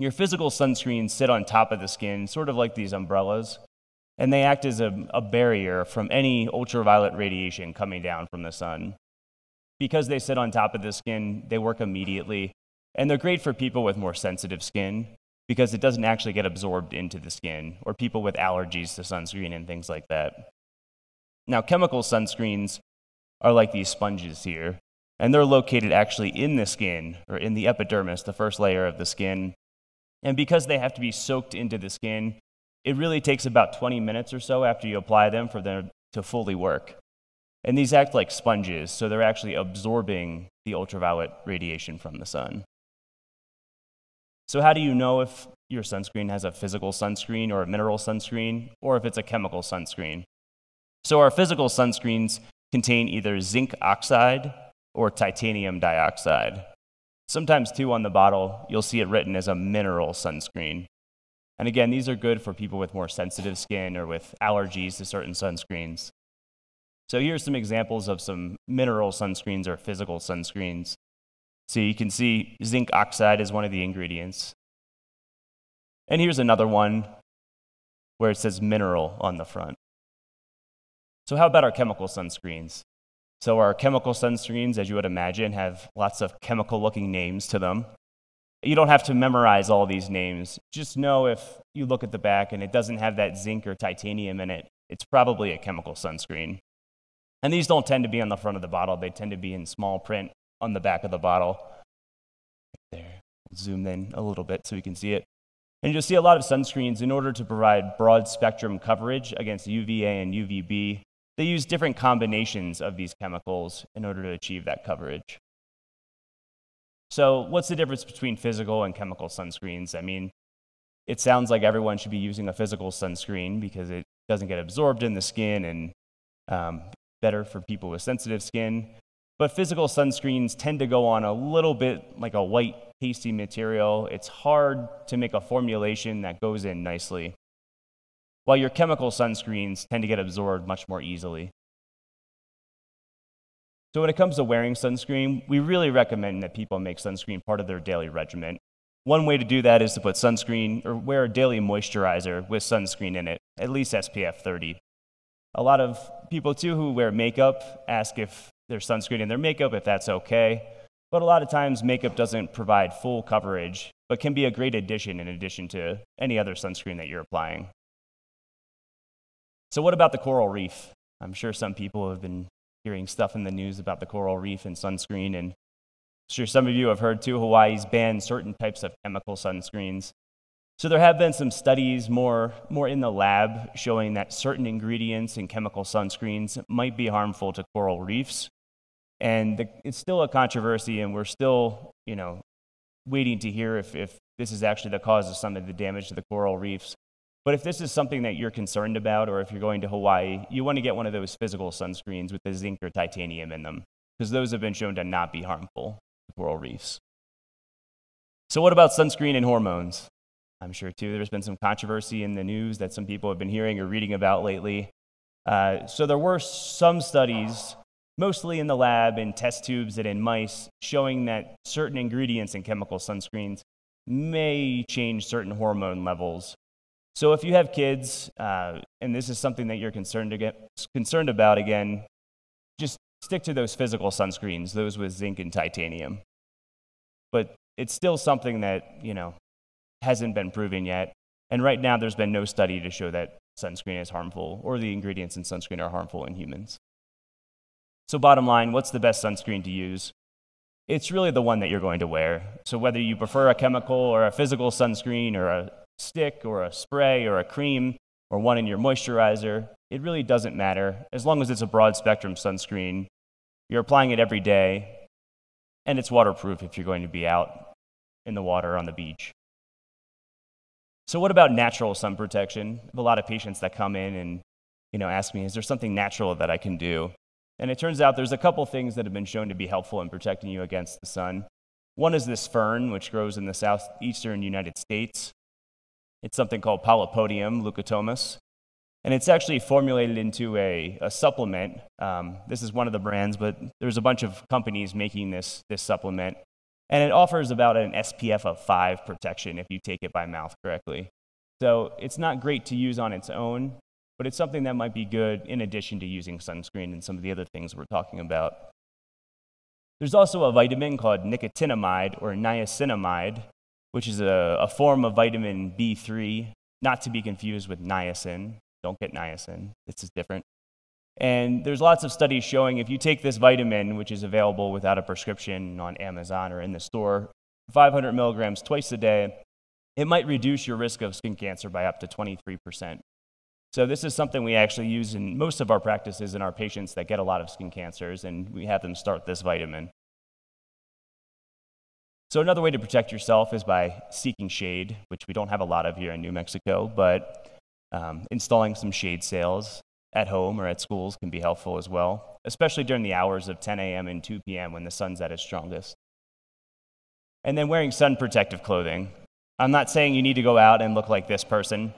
Your physical sunscreens sit on top of the skin, sort of like these umbrellas, and they act as a, a barrier from any ultraviolet radiation coming down from the sun. Because they sit on top of the skin, they work immediately, and they're great for people with more sensitive skin because it doesn't actually get absorbed into the skin, or people with allergies to sunscreen and things like that. Now, chemical sunscreens are like these sponges here, and they're located actually in the skin, or in the epidermis, the first layer of the skin. And because they have to be soaked into the skin, it really takes about 20 minutes or so after you apply them for them to fully work. And these act like sponges, so they're actually absorbing the ultraviolet radiation from the sun. So, how do you know if your sunscreen has a physical sunscreen or a mineral sunscreen, or if it's a chemical sunscreen? So, our physical sunscreens contain either zinc oxide or titanium dioxide. Sometimes, too, on the bottle, you'll see it written as a mineral sunscreen. And again, these are good for people with more sensitive skin or with allergies to certain sunscreens. So here's some examples of some mineral sunscreens or physical sunscreens. So you can see zinc oxide is one of the ingredients. And here's another one where it says mineral on the front. So, how about our chemical sunscreens? So, our chemical sunscreens, as you would imagine, have lots of chemical looking names to them. You don't have to memorize all these names. Just know if you look at the back and it doesn't have that zinc or titanium in it, it's probably a chemical sunscreen. And these don't tend to be on the front of the bottle, they tend to be in small print on the back of the bottle. There, zoom in a little bit so we can see it. And you'll see a lot of sunscreens, in order to provide broad spectrum coverage against UVA and UVB, they use different combinations of these chemicals in order to achieve that coverage. So, what's the difference between physical and chemical sunscreens? I mean, it sounds like everyone should be using a physical sunscreen because it doesn't get absorbed in the skin and um, better for people with sensitive skin. But physical sunscreens tend to go on a little bit like a white, pasty material. It's hard to make a formulation that goes in nicely, while your chemical sunscreens tend to get absorbed much more easily. So, when it comes to wearing sunscreen, we really recommend that people make sunscreen part of their daily regimen. One way to do that is to put sunscreen or wear a daily moisturizer with sunscreen in it, at least SPF 30. A lot of people, too, who wear makeup ask if there's sunscreen in their makeup, if that's okay. But a lot of times, makeup doesn't provide full coverage, but can be a great addition in addition to any other sunscreen that you're applying. So, what about the coral reef? I'm sure some people have been hearing stuff in the news about the coral reef and sunscreen. And I'm sure some of you have heard too, Hawaii's banned certain types of chemical sunscreens. So there have been some studies more, more in the lab showing that certain ingredients in chemical sunscreens might be harmful to coral reefs. And the, it's still a controversy, and we're still, you know, waiting to hear if, if this is actually the cause of some of the damage to the coral reefs. But if this is something that you're concerned about, or if you're going to Hawaii, you want to get one of those physical sunscreens with the zinc or titanium in them, because those have been shown to not be harmful to coral reefs. So, what about sunscreen and hormones? I'm sure, too, there's been some controversy in the news that some people have been hearing or reading about lately. Uh, so, there were some studies, mostly in the lab, in test tubes and in mice, showing that certain ingredients in chemical sunscreens may change certain hormone levels so if you have kids, uh, and this is something that you're concerned, concerned about, again, just stick to those physical sunscreens, those with zinc and titanium. But it's still something that, you know, hasn't been proven yet. And right now, there's been no study to show that sunscreen is harmful or the ingredients in sunscreen are harmful in humans. So, bottom line, what's the best sunscreen to use? It's really the one that you're going to wear. So, whether you prefer a chemical or a physical sunscreen or a stick or a spray or a cream or one in your moisturizer, it really doesn't matter. As long as it's a broad spectrum sunscreen, you're applying it every day, and it's waterproof if you're going to be out in the water on the beach. So, what about natural sun protection? I have a lot of patients that come in and you know, ask me, is there something natural that I can do? And it turns out there's a couple things that have been shown to be helpful in protecting you against the sun. One is this fern, which grows in the southeastern United States. It's something called Polypodium leucotomos. And it's actually formulated into a, a supplement. Um, this is one of the brands, but there's a bunch of companies making this, this supplement. And it offers about an SPF of 5 protection if you take it by mouth correctly. So it's not great to use on its own, but it's something that might be good in addition to using sunscreen and some of the other things we're talking about. There's also a vitamin called nicotinamide or niacinamide, which is a, a form of vitamin B3, not to be confused with niacin. Don't get niacin, this is different. And there's lots of studies showing if you take this vitamin, which is available without a prescription on Amazon or in the store, 500 milligrams twice a day, it might reduce your risk of skin cancer by up to 23%. So, this is something we actually use in most of our practices in our patients that get a lot of skin cancers, and we have them start this vitamin. So, another way to protect yourself is by seeking shade, which we don't have a lot of here in New Mexico, but um, installing some shade sails at home or at schools can be helpful as well, especially during the hours of 10 a.m. and 2 p.m. when the sun's at its strongest. And then wearing sun protective clothing. I'm not saying you need to go out and look like this person.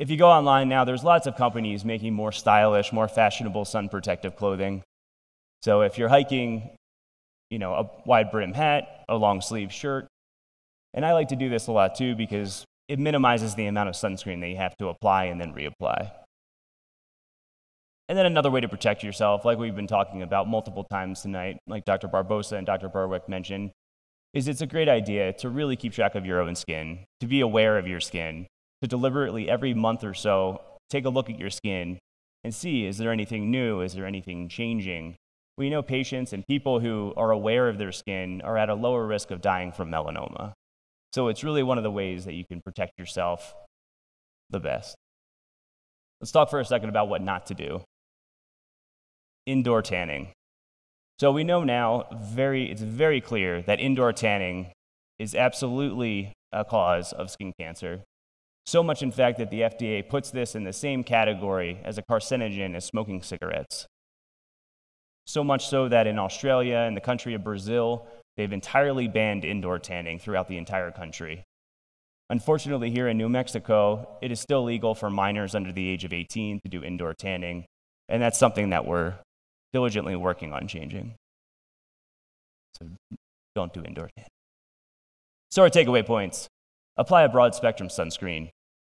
If you go online now, there's lots of companies making more stylish, more fashionable sun protective clothing. So if you're hiking, you know, a wide brim hat, a long sleeve shirt, and I like to do this a lot too because it minimizes the amount of sunscreen that you have to apply and then reapply. And then another way to protect yourself, like we've been talking about multiple times tonight, like Dr. Barbosa and Dr. Berwick mentioned, is it's a great idea to really keep track of your own skin, to be aware of your skin, to deliberately every month or so take a look at your skin and see is there anything new, is there anything changing. We know patients and people who are aware of their skin are at a lower risk of dying from melanoma. So it's really one of the ways that you can protect yourself the best. Let's talk for a second about what not to do indoor tanning. So we know now very it's very clear that indoor tanning is absolutely a cause of skin cancer. So much in fact that the FDA puts this in the same category as a carcinogen as smoking cigarettes. So much so that in Australia and the country of Brazil, they've entirely banned indoor tanning throughout the entire country. Unfortunately, here in New Mexico, it is still legal for minors under the age of 18 to do indoor tanning, and that's something that we're diligently working on changing. So don't do indoor tanning. So, our takeaway points apply a broad spectrum sunscreen,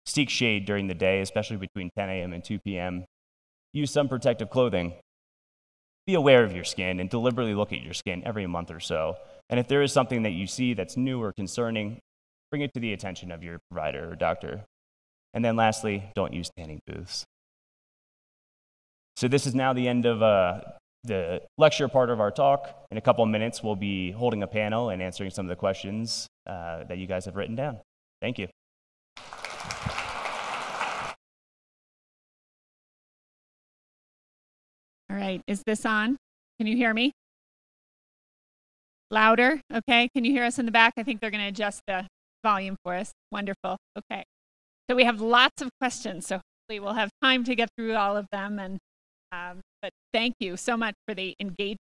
seek shade during the day, especially between 10 a.m. and 2 p.m., use some protective clothing. Be aware of your skin and deliberately look at your skin every month or so. And if there is something that you see that's new or concerning, bring it to the attention of your provider or doctor. And then lastly, don't use tanning booths. So, this is now the end of uh, the lecture part of our talk. In a couple of minutes, we'll be holding a panel and answering some of the questions uh, that you guys have written down. Thank you. Right, is this on? Can you hear me? Louder? Okay. Can you hear us in the back? I think they're going to adjust the volume for us. Wonderful. Okay. So we have lots of questions, so hopefully we'll have time to get through all of them and um, but thank you so much for the engagement.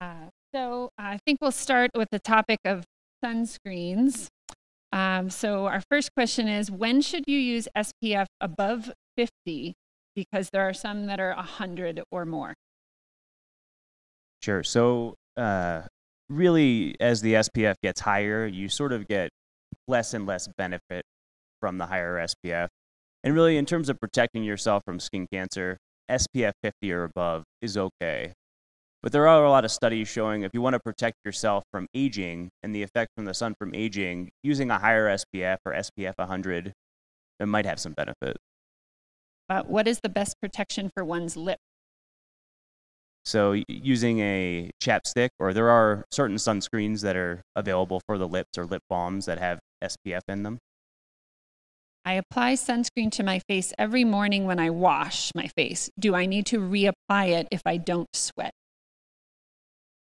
Uh, so I think we'll start with the topic of sunscreens. Um, so our first question is, when should you use SPF above 50? Because there are some that are 100 or more. Sure. So uh, really, as the SPF gets higher, you sort of get less and less benefit from the higher SPF. And really, in terms of protecting yourself from skin cancer, SPF 50 or above is okay. But there are a lot of studies showing if you want to protect yourself from aging and the effect from the sun from aging, using a higher SPF or SPF 100, it might have some benefit. Uh, what is the best protection for one's lip? So, using a chapstick, or there are certain sunscreens that are available for the lips or lip balms that have SPF in them. I apply sunscreen to my face every morning when I wash my face. Do I need to reapply it if I don't sweat?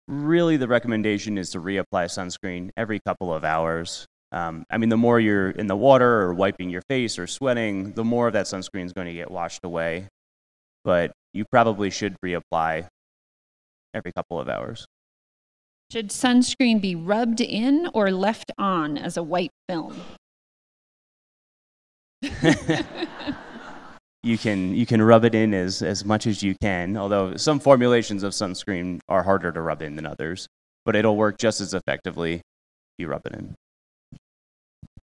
Really, the recommendation is to reapply sunscreen every couple of hours. Um, I mean, the more you're in the water or wiping your face or sweating, the more of that sunscreen is going to get washed away. But you probably should reapply every couple of hours. Should sunscreen be rubbed in or left on as a white film? you can you can rub it in as, as much as you can, although some formulations of sunscreen are harder to rub in than others, but it'll work just as effectively if you rub it in.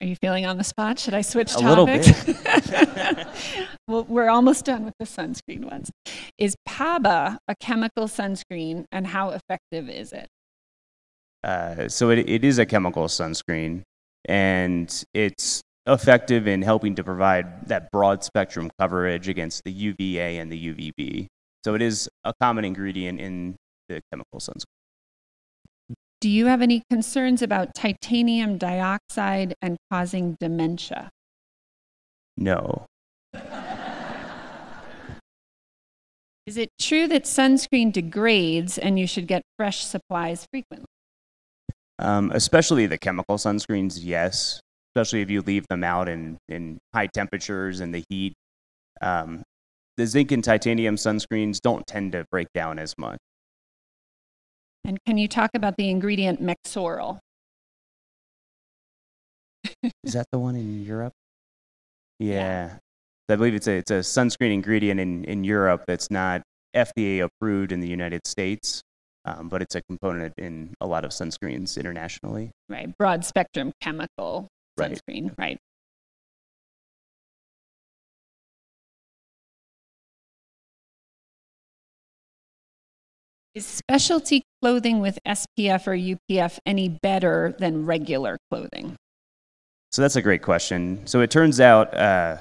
Are you feeling on the spot? Should I switch A topics? little bit. well, we're almost done with the sunscreen ones. Is PABA a chemical sunscreen and how effective is it? Uh, so it, it is a chemical sunscreen, and it's effective in helping to provide that broad spectrum coverage against the UVA and the UVB. So it is a common ingredient in the chemical sunscreen. Do you have any concerns about titanium dioxide and causing dementia? No. Is it true that sunscreen degrades and you should get fresh supplies frequently? Um, especially the chemical sunscreens, yes. Especially if you leave them out in, in high temperatures and the heat. Um, the zinc and titanium sunscreens don't tend to break down as much. And can you talk about the ingredient Mexoryl? Is that the one in Europe? Yeah. I believe it's a, it's a sunscreen ingredient in, in Europe that's not FDA approved in the United States, um, but it's a component in a lot of sunscreens internationally. Right, broad spectrum chemical Right. sunscreen, right. Is specialty clothing with SPF or UPF any better than regular clothing? So that's a great question. So it turns out uh,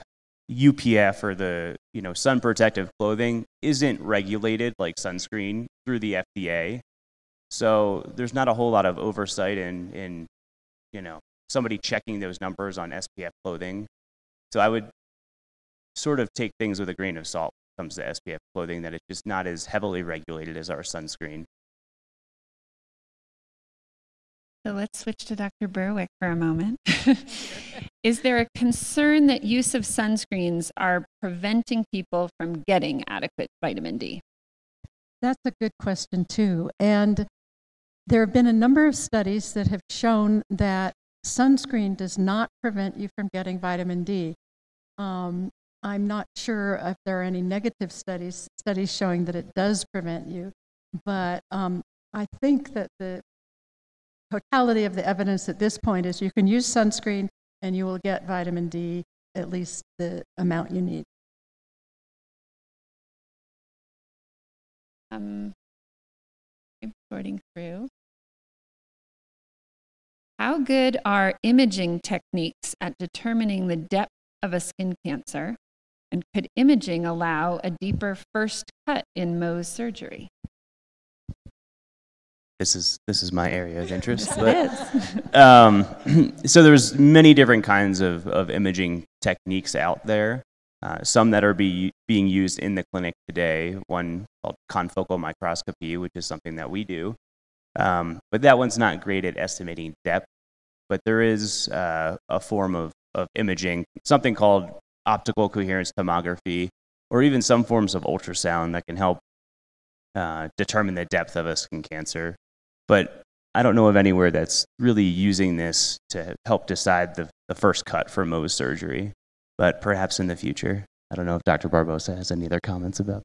UPF or the you know sun protective clothing isn't regulated like sunscreen through the FDA. So there's not a whole lot of oversight in in you know somebody checking those numbers on SPF clothing. So I would sort of take things with a grain of salt when it comes to SPF clothing that it's just not as heavily regulated as our sunscreen. So let's switch to Dr. Berwick for a moment. Is there a concern that use of sunscreens are preventing people from getting adequate vitamin D? That's a good question, too. And there have been a number of studies that have shown that sunscreen does not prevent you from getting vitamin D. Um, I'm not sure if there are any negative studies studies showing that it does prevent you, but um, I think that the totality of the evidence at this point is you can use sunscreen and you will get vitamin D at least the amount you need. Um, I'm sorting through. How good are imaging techniques at determining the depth of a skin cancer? And could imaging allow a deeper first cut in Mohs surgery? This is this is my area of interest. Yes, it but- um, so there's many different kinds of, of imaging techniques out there. Uh, some that are be, being used in the clinic today. One called confocal microscopy, which is something that we do. Um, but that one's not great at estimating depth. But there is uh, a form of, of imaging, something called optical coherence tomography, or even some forms of ultrasound that can help uh, determine the depth of a skin cancer. But I don't know of anywhere that's really using this to help decide the, the first cut for Mohs surgery, but perhaps in the future. I don't know if Dr. Barbosa has any other comments about.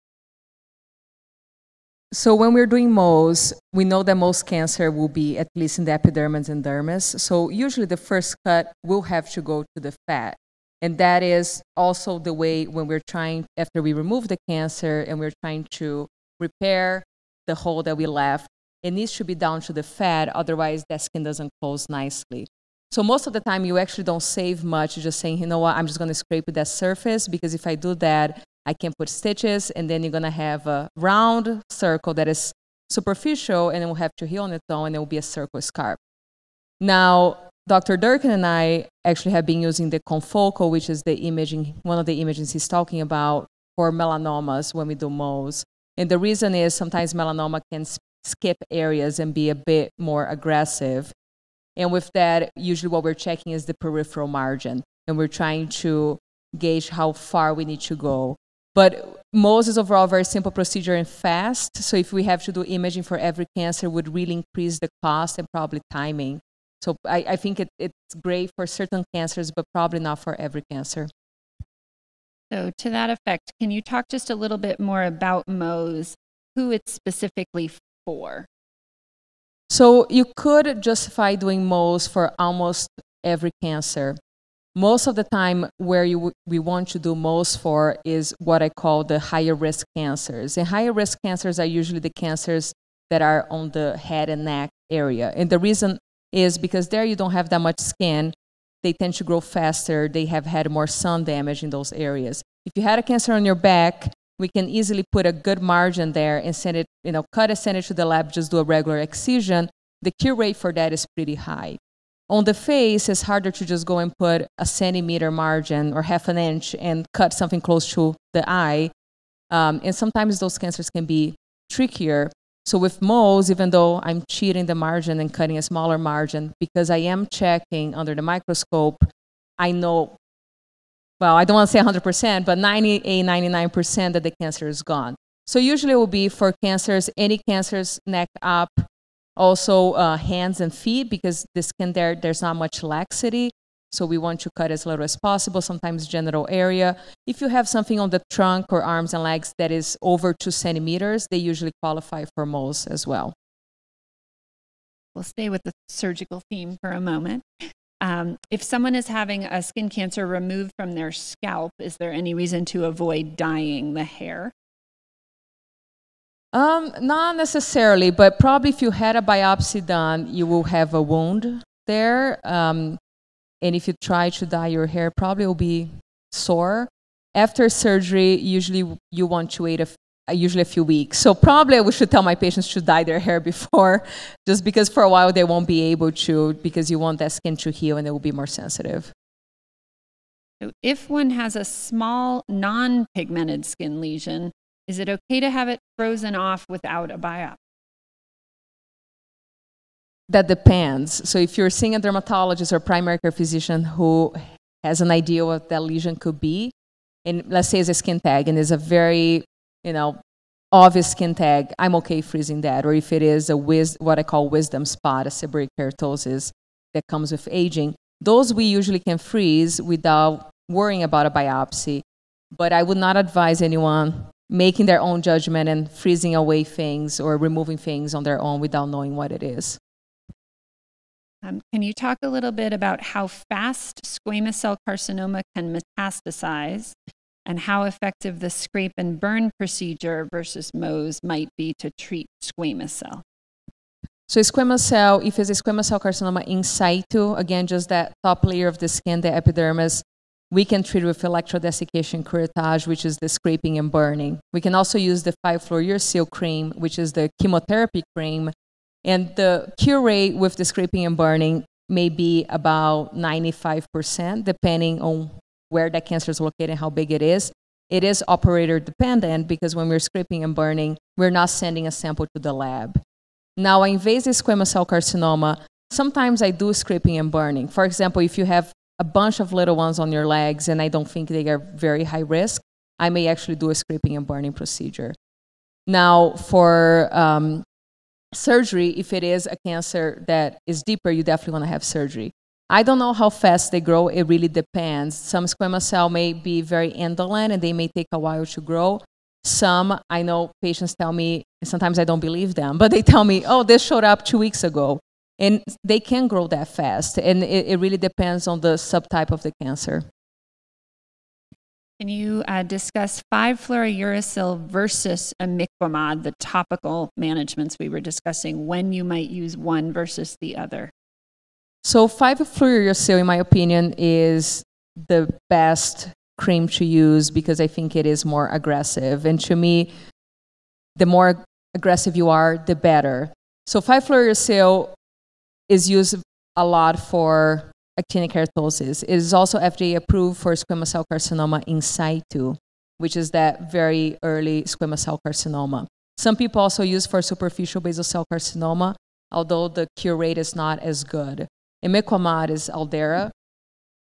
So when we're doing Mohs, we know that most cancer will be at least in the epidermis and dermis. So usually the first cut will have to go to the fat. And that is also the way when we're trying, after we remove the cancer and we're trying to repair the hole that we left, it needs to be down to the fat, otherwise that skin doesn't close nicely. So most of the time you actually don't save much, you're just saying, you know what, I'm just gonna scrape that surface because if I do that, I can put stitches and then you're gonna have a round circle that is superficial and it will have to heal on its own and it will be a circle scar. Now, Dr. Durkin and I actually have been using the confocal, which is the imaging, one of the images he's talking about for melanomas when we do Mohs. And the reason is sometimes melanoma can skip areas and be a bit more aggressive. And with that, usually what we're checking is the peripheral margin, and we're trying to gauge how far we need to go. But Mohs is overall a very simple procedure and fast. So if we have to do imaging for every cancer, would really increase the cost and probably timing. So I, I think it, it's great for certain cancers, but probably not for every cancer. So to that effect, can you talk just a little bit more about Mohs, who it's specifically for? So you could justify doing Mohs for almost every cancer most of the time where you, we want to do Mohs for is what I call the higher risk cancers. And higher risk cancers are usually the cancers that are on the head and neck area. And the reason is because there you don't have that much skin. They tend to grow faster. They have had more sun damage in those areas. If you had a cancer on your back, we can easily put a good margin there and send it, you know, cut it, send it to the lab, just do a regular excision. The cure rate for that is pretty high. On the face, it's harder to just go and put a centimeter margin or half an inch and cut something close to the eye. Um, and sometimes those cancers can be trickier. So with Mohs, even though I'm cheating the margin and cutting a smaller margin, because I am checking under the microscope, I know, well, I don't want to say 100%, but 98, 99% that the cancer is gone. So usually it will be for cancers, any cancers neck up, also, uh, hands and feet, because the skin there, there's not much laxity. So we want to cut as little as possible, sometimes genital area. If you have something on the trunk or arms and legs that is over two centimeters, they usually qualify for Mohs as well. We'll stay with the surgical theme for a moment. Um, if someone is having a skin cancer removed from their scalp, is there any reason to avoid dyeing the hair? Um, not necessarily, but probably if you had a biopsy done, you will have a wound there. Um, and if you try to dye your hair, probably will be sore. After surgery, usually you want to wait a Uh, usually a few weeks. So probably we should tell my patients to dye their hair before, just because for a while they won't be able to, because you want that skin to heal and it will be more sensitive. So if one has a small non-pigmented skin lesion, is it okay to have it frozen off without a biopsy? That depends. So if you're seeing a dermatologist or primary care physician who has an idea what that lesion could be, and let's say it's a skin tag and it's a very, you know, obvious skin tag, I'm okay freezing that. Or if it is a wis- what I call wisdom spot, a seborrheic keratosis that comes with aging, those we usually can freeze without worrying about a biopsy. But I would not advise anyone making their own judgment and freezing away things or removing things on their own without knowing what it is. Um, can you talk a little bit about how fast squamous cell carcinoma can metastasize and how effective the scrape and burn procedure versus Mohs might be to treat squamous cell? So squamous cell, if it's a squamous cell carcinoma in situ, again, just that top layer of the skin, the epidermis, we can treat with electrodesiccation curettage, which is the scraping and burning. We can also use the 5-fluorouracil cream, which is the chemotherapy cream. And the cure rate with the scraping and burning may be about 95%, depending on where that cancer is located and how big it is. It is operator dependent because when we're scraping and burning, we're not sending a sample to the lab. Now, invasive squamous cell carcinoma, sometimes I do scraping and burning. For example, if you have a bunch of little ones on your legs and I don't think they are very high risk, I may actually do a scraping and burning procedure. Now, for um, surgery, if it is a cancer that is deeper, you definitely want to have surgery. I don't know how fast they grow. It really depends. Some squamous cell may be very indolent and they may take a while to grow. Some, I know patients tell me, sometimes I don't believe them, but they tell me, oh, this showed up two weeks ago and they can grow that fast and it, it really depends on the subtype of the cancer can you uh, discuss 5-fluorouracil versus imiquimod, the topical managements we were discussing, when you might use one versus the other? So 5-fluorouracil, in my opinion, is the best cream to use because I think it is more aggressive. And to me, the more aggressive you are, the better. So 5-fluorouracil is used a lot for actinic keratosis. It is also FDA approved for squamous cell carcinoma in situ, which is that very early squamous cell carcinoma. Some people also use for superficial basal cell carcinoma, although the cure rate is not as good. Imiquimod Aldara.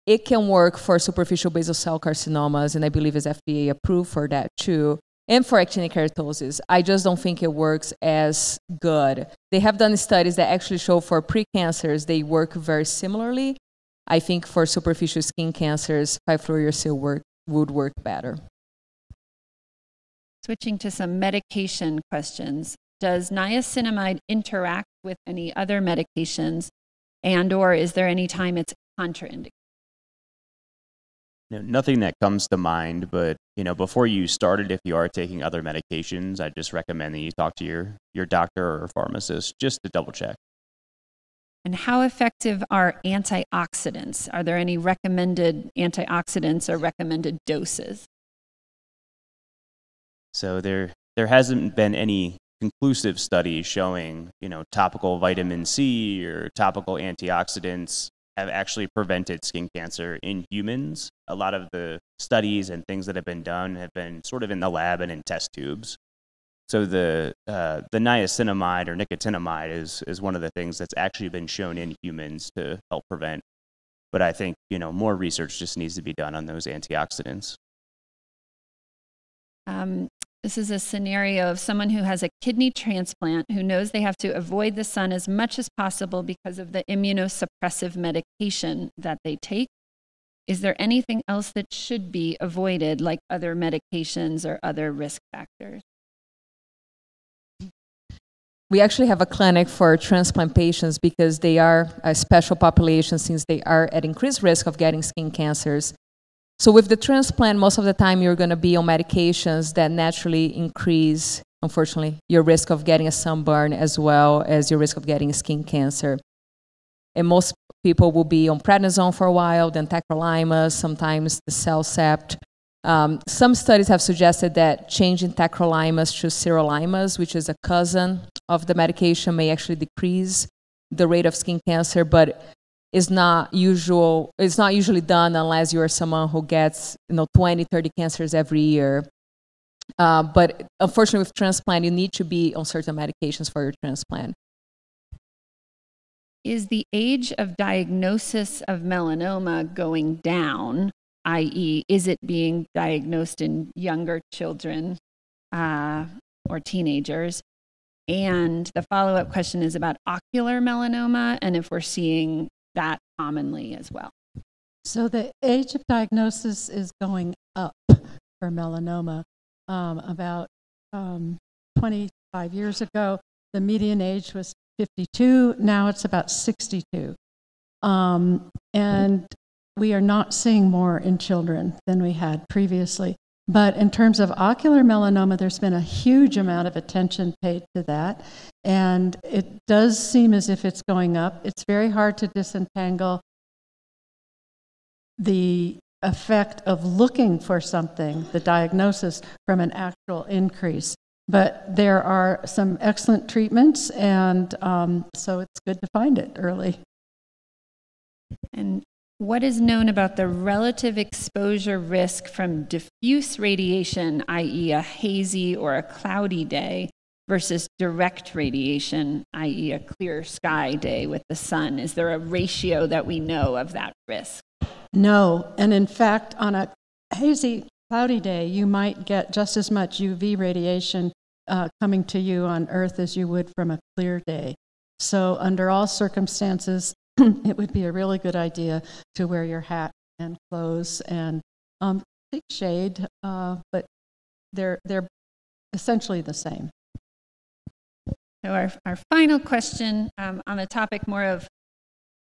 It can work for superficial basal cell carcinomas, and I believe is FDA approved for that too, and for actinic keratosis. I just don't think it works as good. They have done studies that actually show for precancers they work very similarly. I think for superficial skin cancers, 5-fluorouracil work, would work better. Switching to some medication questions. Does niacinamide interact with any other medications and or is there any time it's contraindicated? No, nothing that comes to mind, but you know, before you started, if you are taking other medications, I just recommend that you talk to your your doctor or pharmacist just to double check. And how effective are antioxidants? Are there any recommended antioxidants or recommended doses? So there there hasn't been any conclusive studies showing, you know, topical vitamin C or topical antioxidants have actually prevented skin cancer in humans. A lot of the studies and things that have been done have been sort of in the lab and in test tubes. So the uh, the niacinamide or nicotinamide is is one of the things that's actually been shown in humans to help prevent. But I think you know more research just needs to be done on those antioxidants. Um, this is a scenario of someone who has a kidney transplant who knows they have to avoid the sun as much as possible because of the immunosuppressive medication that they take. Is there anything else that should be avoided, like other medications or other risk factors? We actually have a clinic for transplant patients because they are a special population since they are at increased risk of getting skin cancers. So with the transplant, most of the time you're going to be on medications that naturally increase, unfortunately, your risk of getting a sunburn as well as your risk of getting skin cancer. And most people will be on prednisone for a while, then tacrolimus, sometimes the CellCept. Um, some studies have suggested that changing tacrolimus to sirolimus, which is a cousin of the medication, may actually decrease the rate of skin cancer, but is not usual it's not usually done unless you're someone who gets you know 20 30 cancers every year. Uh, but unfortunately with transplant you need to be on certain medications for your transplant. Is the age of diagnosis of melanoma going down i.e is it being diagnosed in younger children uh, or teenagers? And the follow up question is about ocular melanoma and if we're seeing that commonly as well. So the age of diagnosis is going up for melanoma. Um, about um, 25 years ago, the median age was 52. Now it's about 62. Um, and we are not seeing more in children than we had previously. But in terms of ocular melanoma, there's been a huge amount of attention paid to that. And it does seem as if it's going up. It's very hard to disentangle the effect of looking for something, the diagnosis, from an actual increase. But there are some excellent treatments, and um, so it's good to find it early. And what is known about the relative exposure risk from diffuse radiation, i.e., a hazy or a cloudy day, versus direct radiation, i.e., a clear sky day with the sun? Is there a ratio that we know of that risk? No. And in fact, on a hazy, cloudy day, you might get just as much UV radiation uh, coming to you on Earth as you would from a clear day. So, under all circumstances, it would be a really good idea to wear your hat and clothes and um, take shade, uh, but they're, they're essentially the same. So our, our final question um, on the topic more of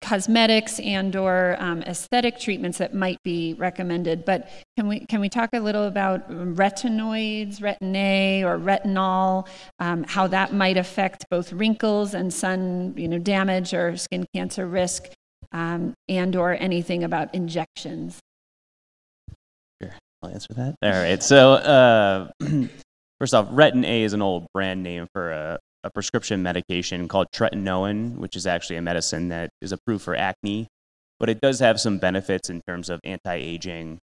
cosmetics and or um, aesthetic treatments that might be recommended. But can we can we talk a little about retinoids, retin A or retinol, um, how that might affect both wrinkles and sun you know damage or skin cancer risk, um, and or anything about injections? Sure, I'll answer that. All right. So. Uh, First off, Retin A is an old brand name for a, a prescription medication called tretinoin, which is actually a medicine that is approved for acne, but it does have some benefits in terms of anti-aging,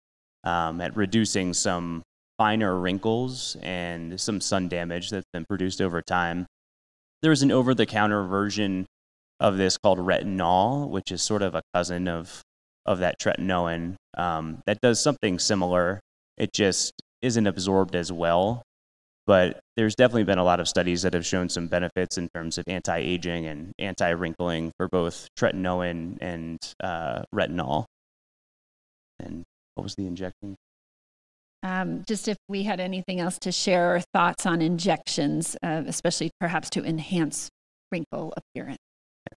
um, at reducing some finer wrinkles and some sun damage that's been produced over time. There is an over-the-counter version of this called retinol, which is sort of a cousin of of that tretinoin um, that does something similar. It just isn't absorbed as well. But there's definitely been a lot of studies that have shown some benefits in terms of anti-aging and anti-wrinkling for both tretinoin and uh, retinol. And what was the injection? Um, just if we had anything else to share or thoughts on injections, uh, especially perhaps to enhance wrinkle appearance.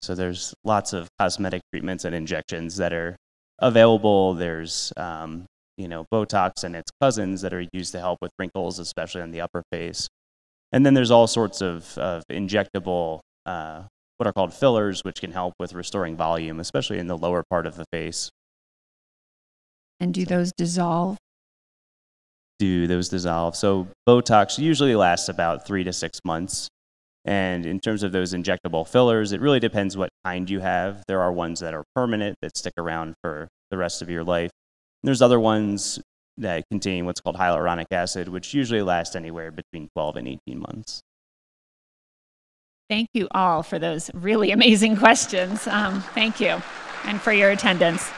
So there's lots of cosmetic treatments and injections that are available. There's um, you know Botox and its cousins that are used to help with wrinkles, especially on the upper face. And then there's all sorts of, of injectable, uh, what are called fillers, which can help with restoring volume, especially in the lower part of the face. And do those dissolve? Do those dissolve? So Botox usually lasts about three to six months. And in terms of those injectable fillers, it really depends what kind you have. There are ones that are permanent that stick around for the rest of your life. And there's other ones that contain what's called hyaluronic acid, which usually last anywhere between 12 and 18 months. Thank you all for those really amazing questions. Um, thank you, and for your attendance.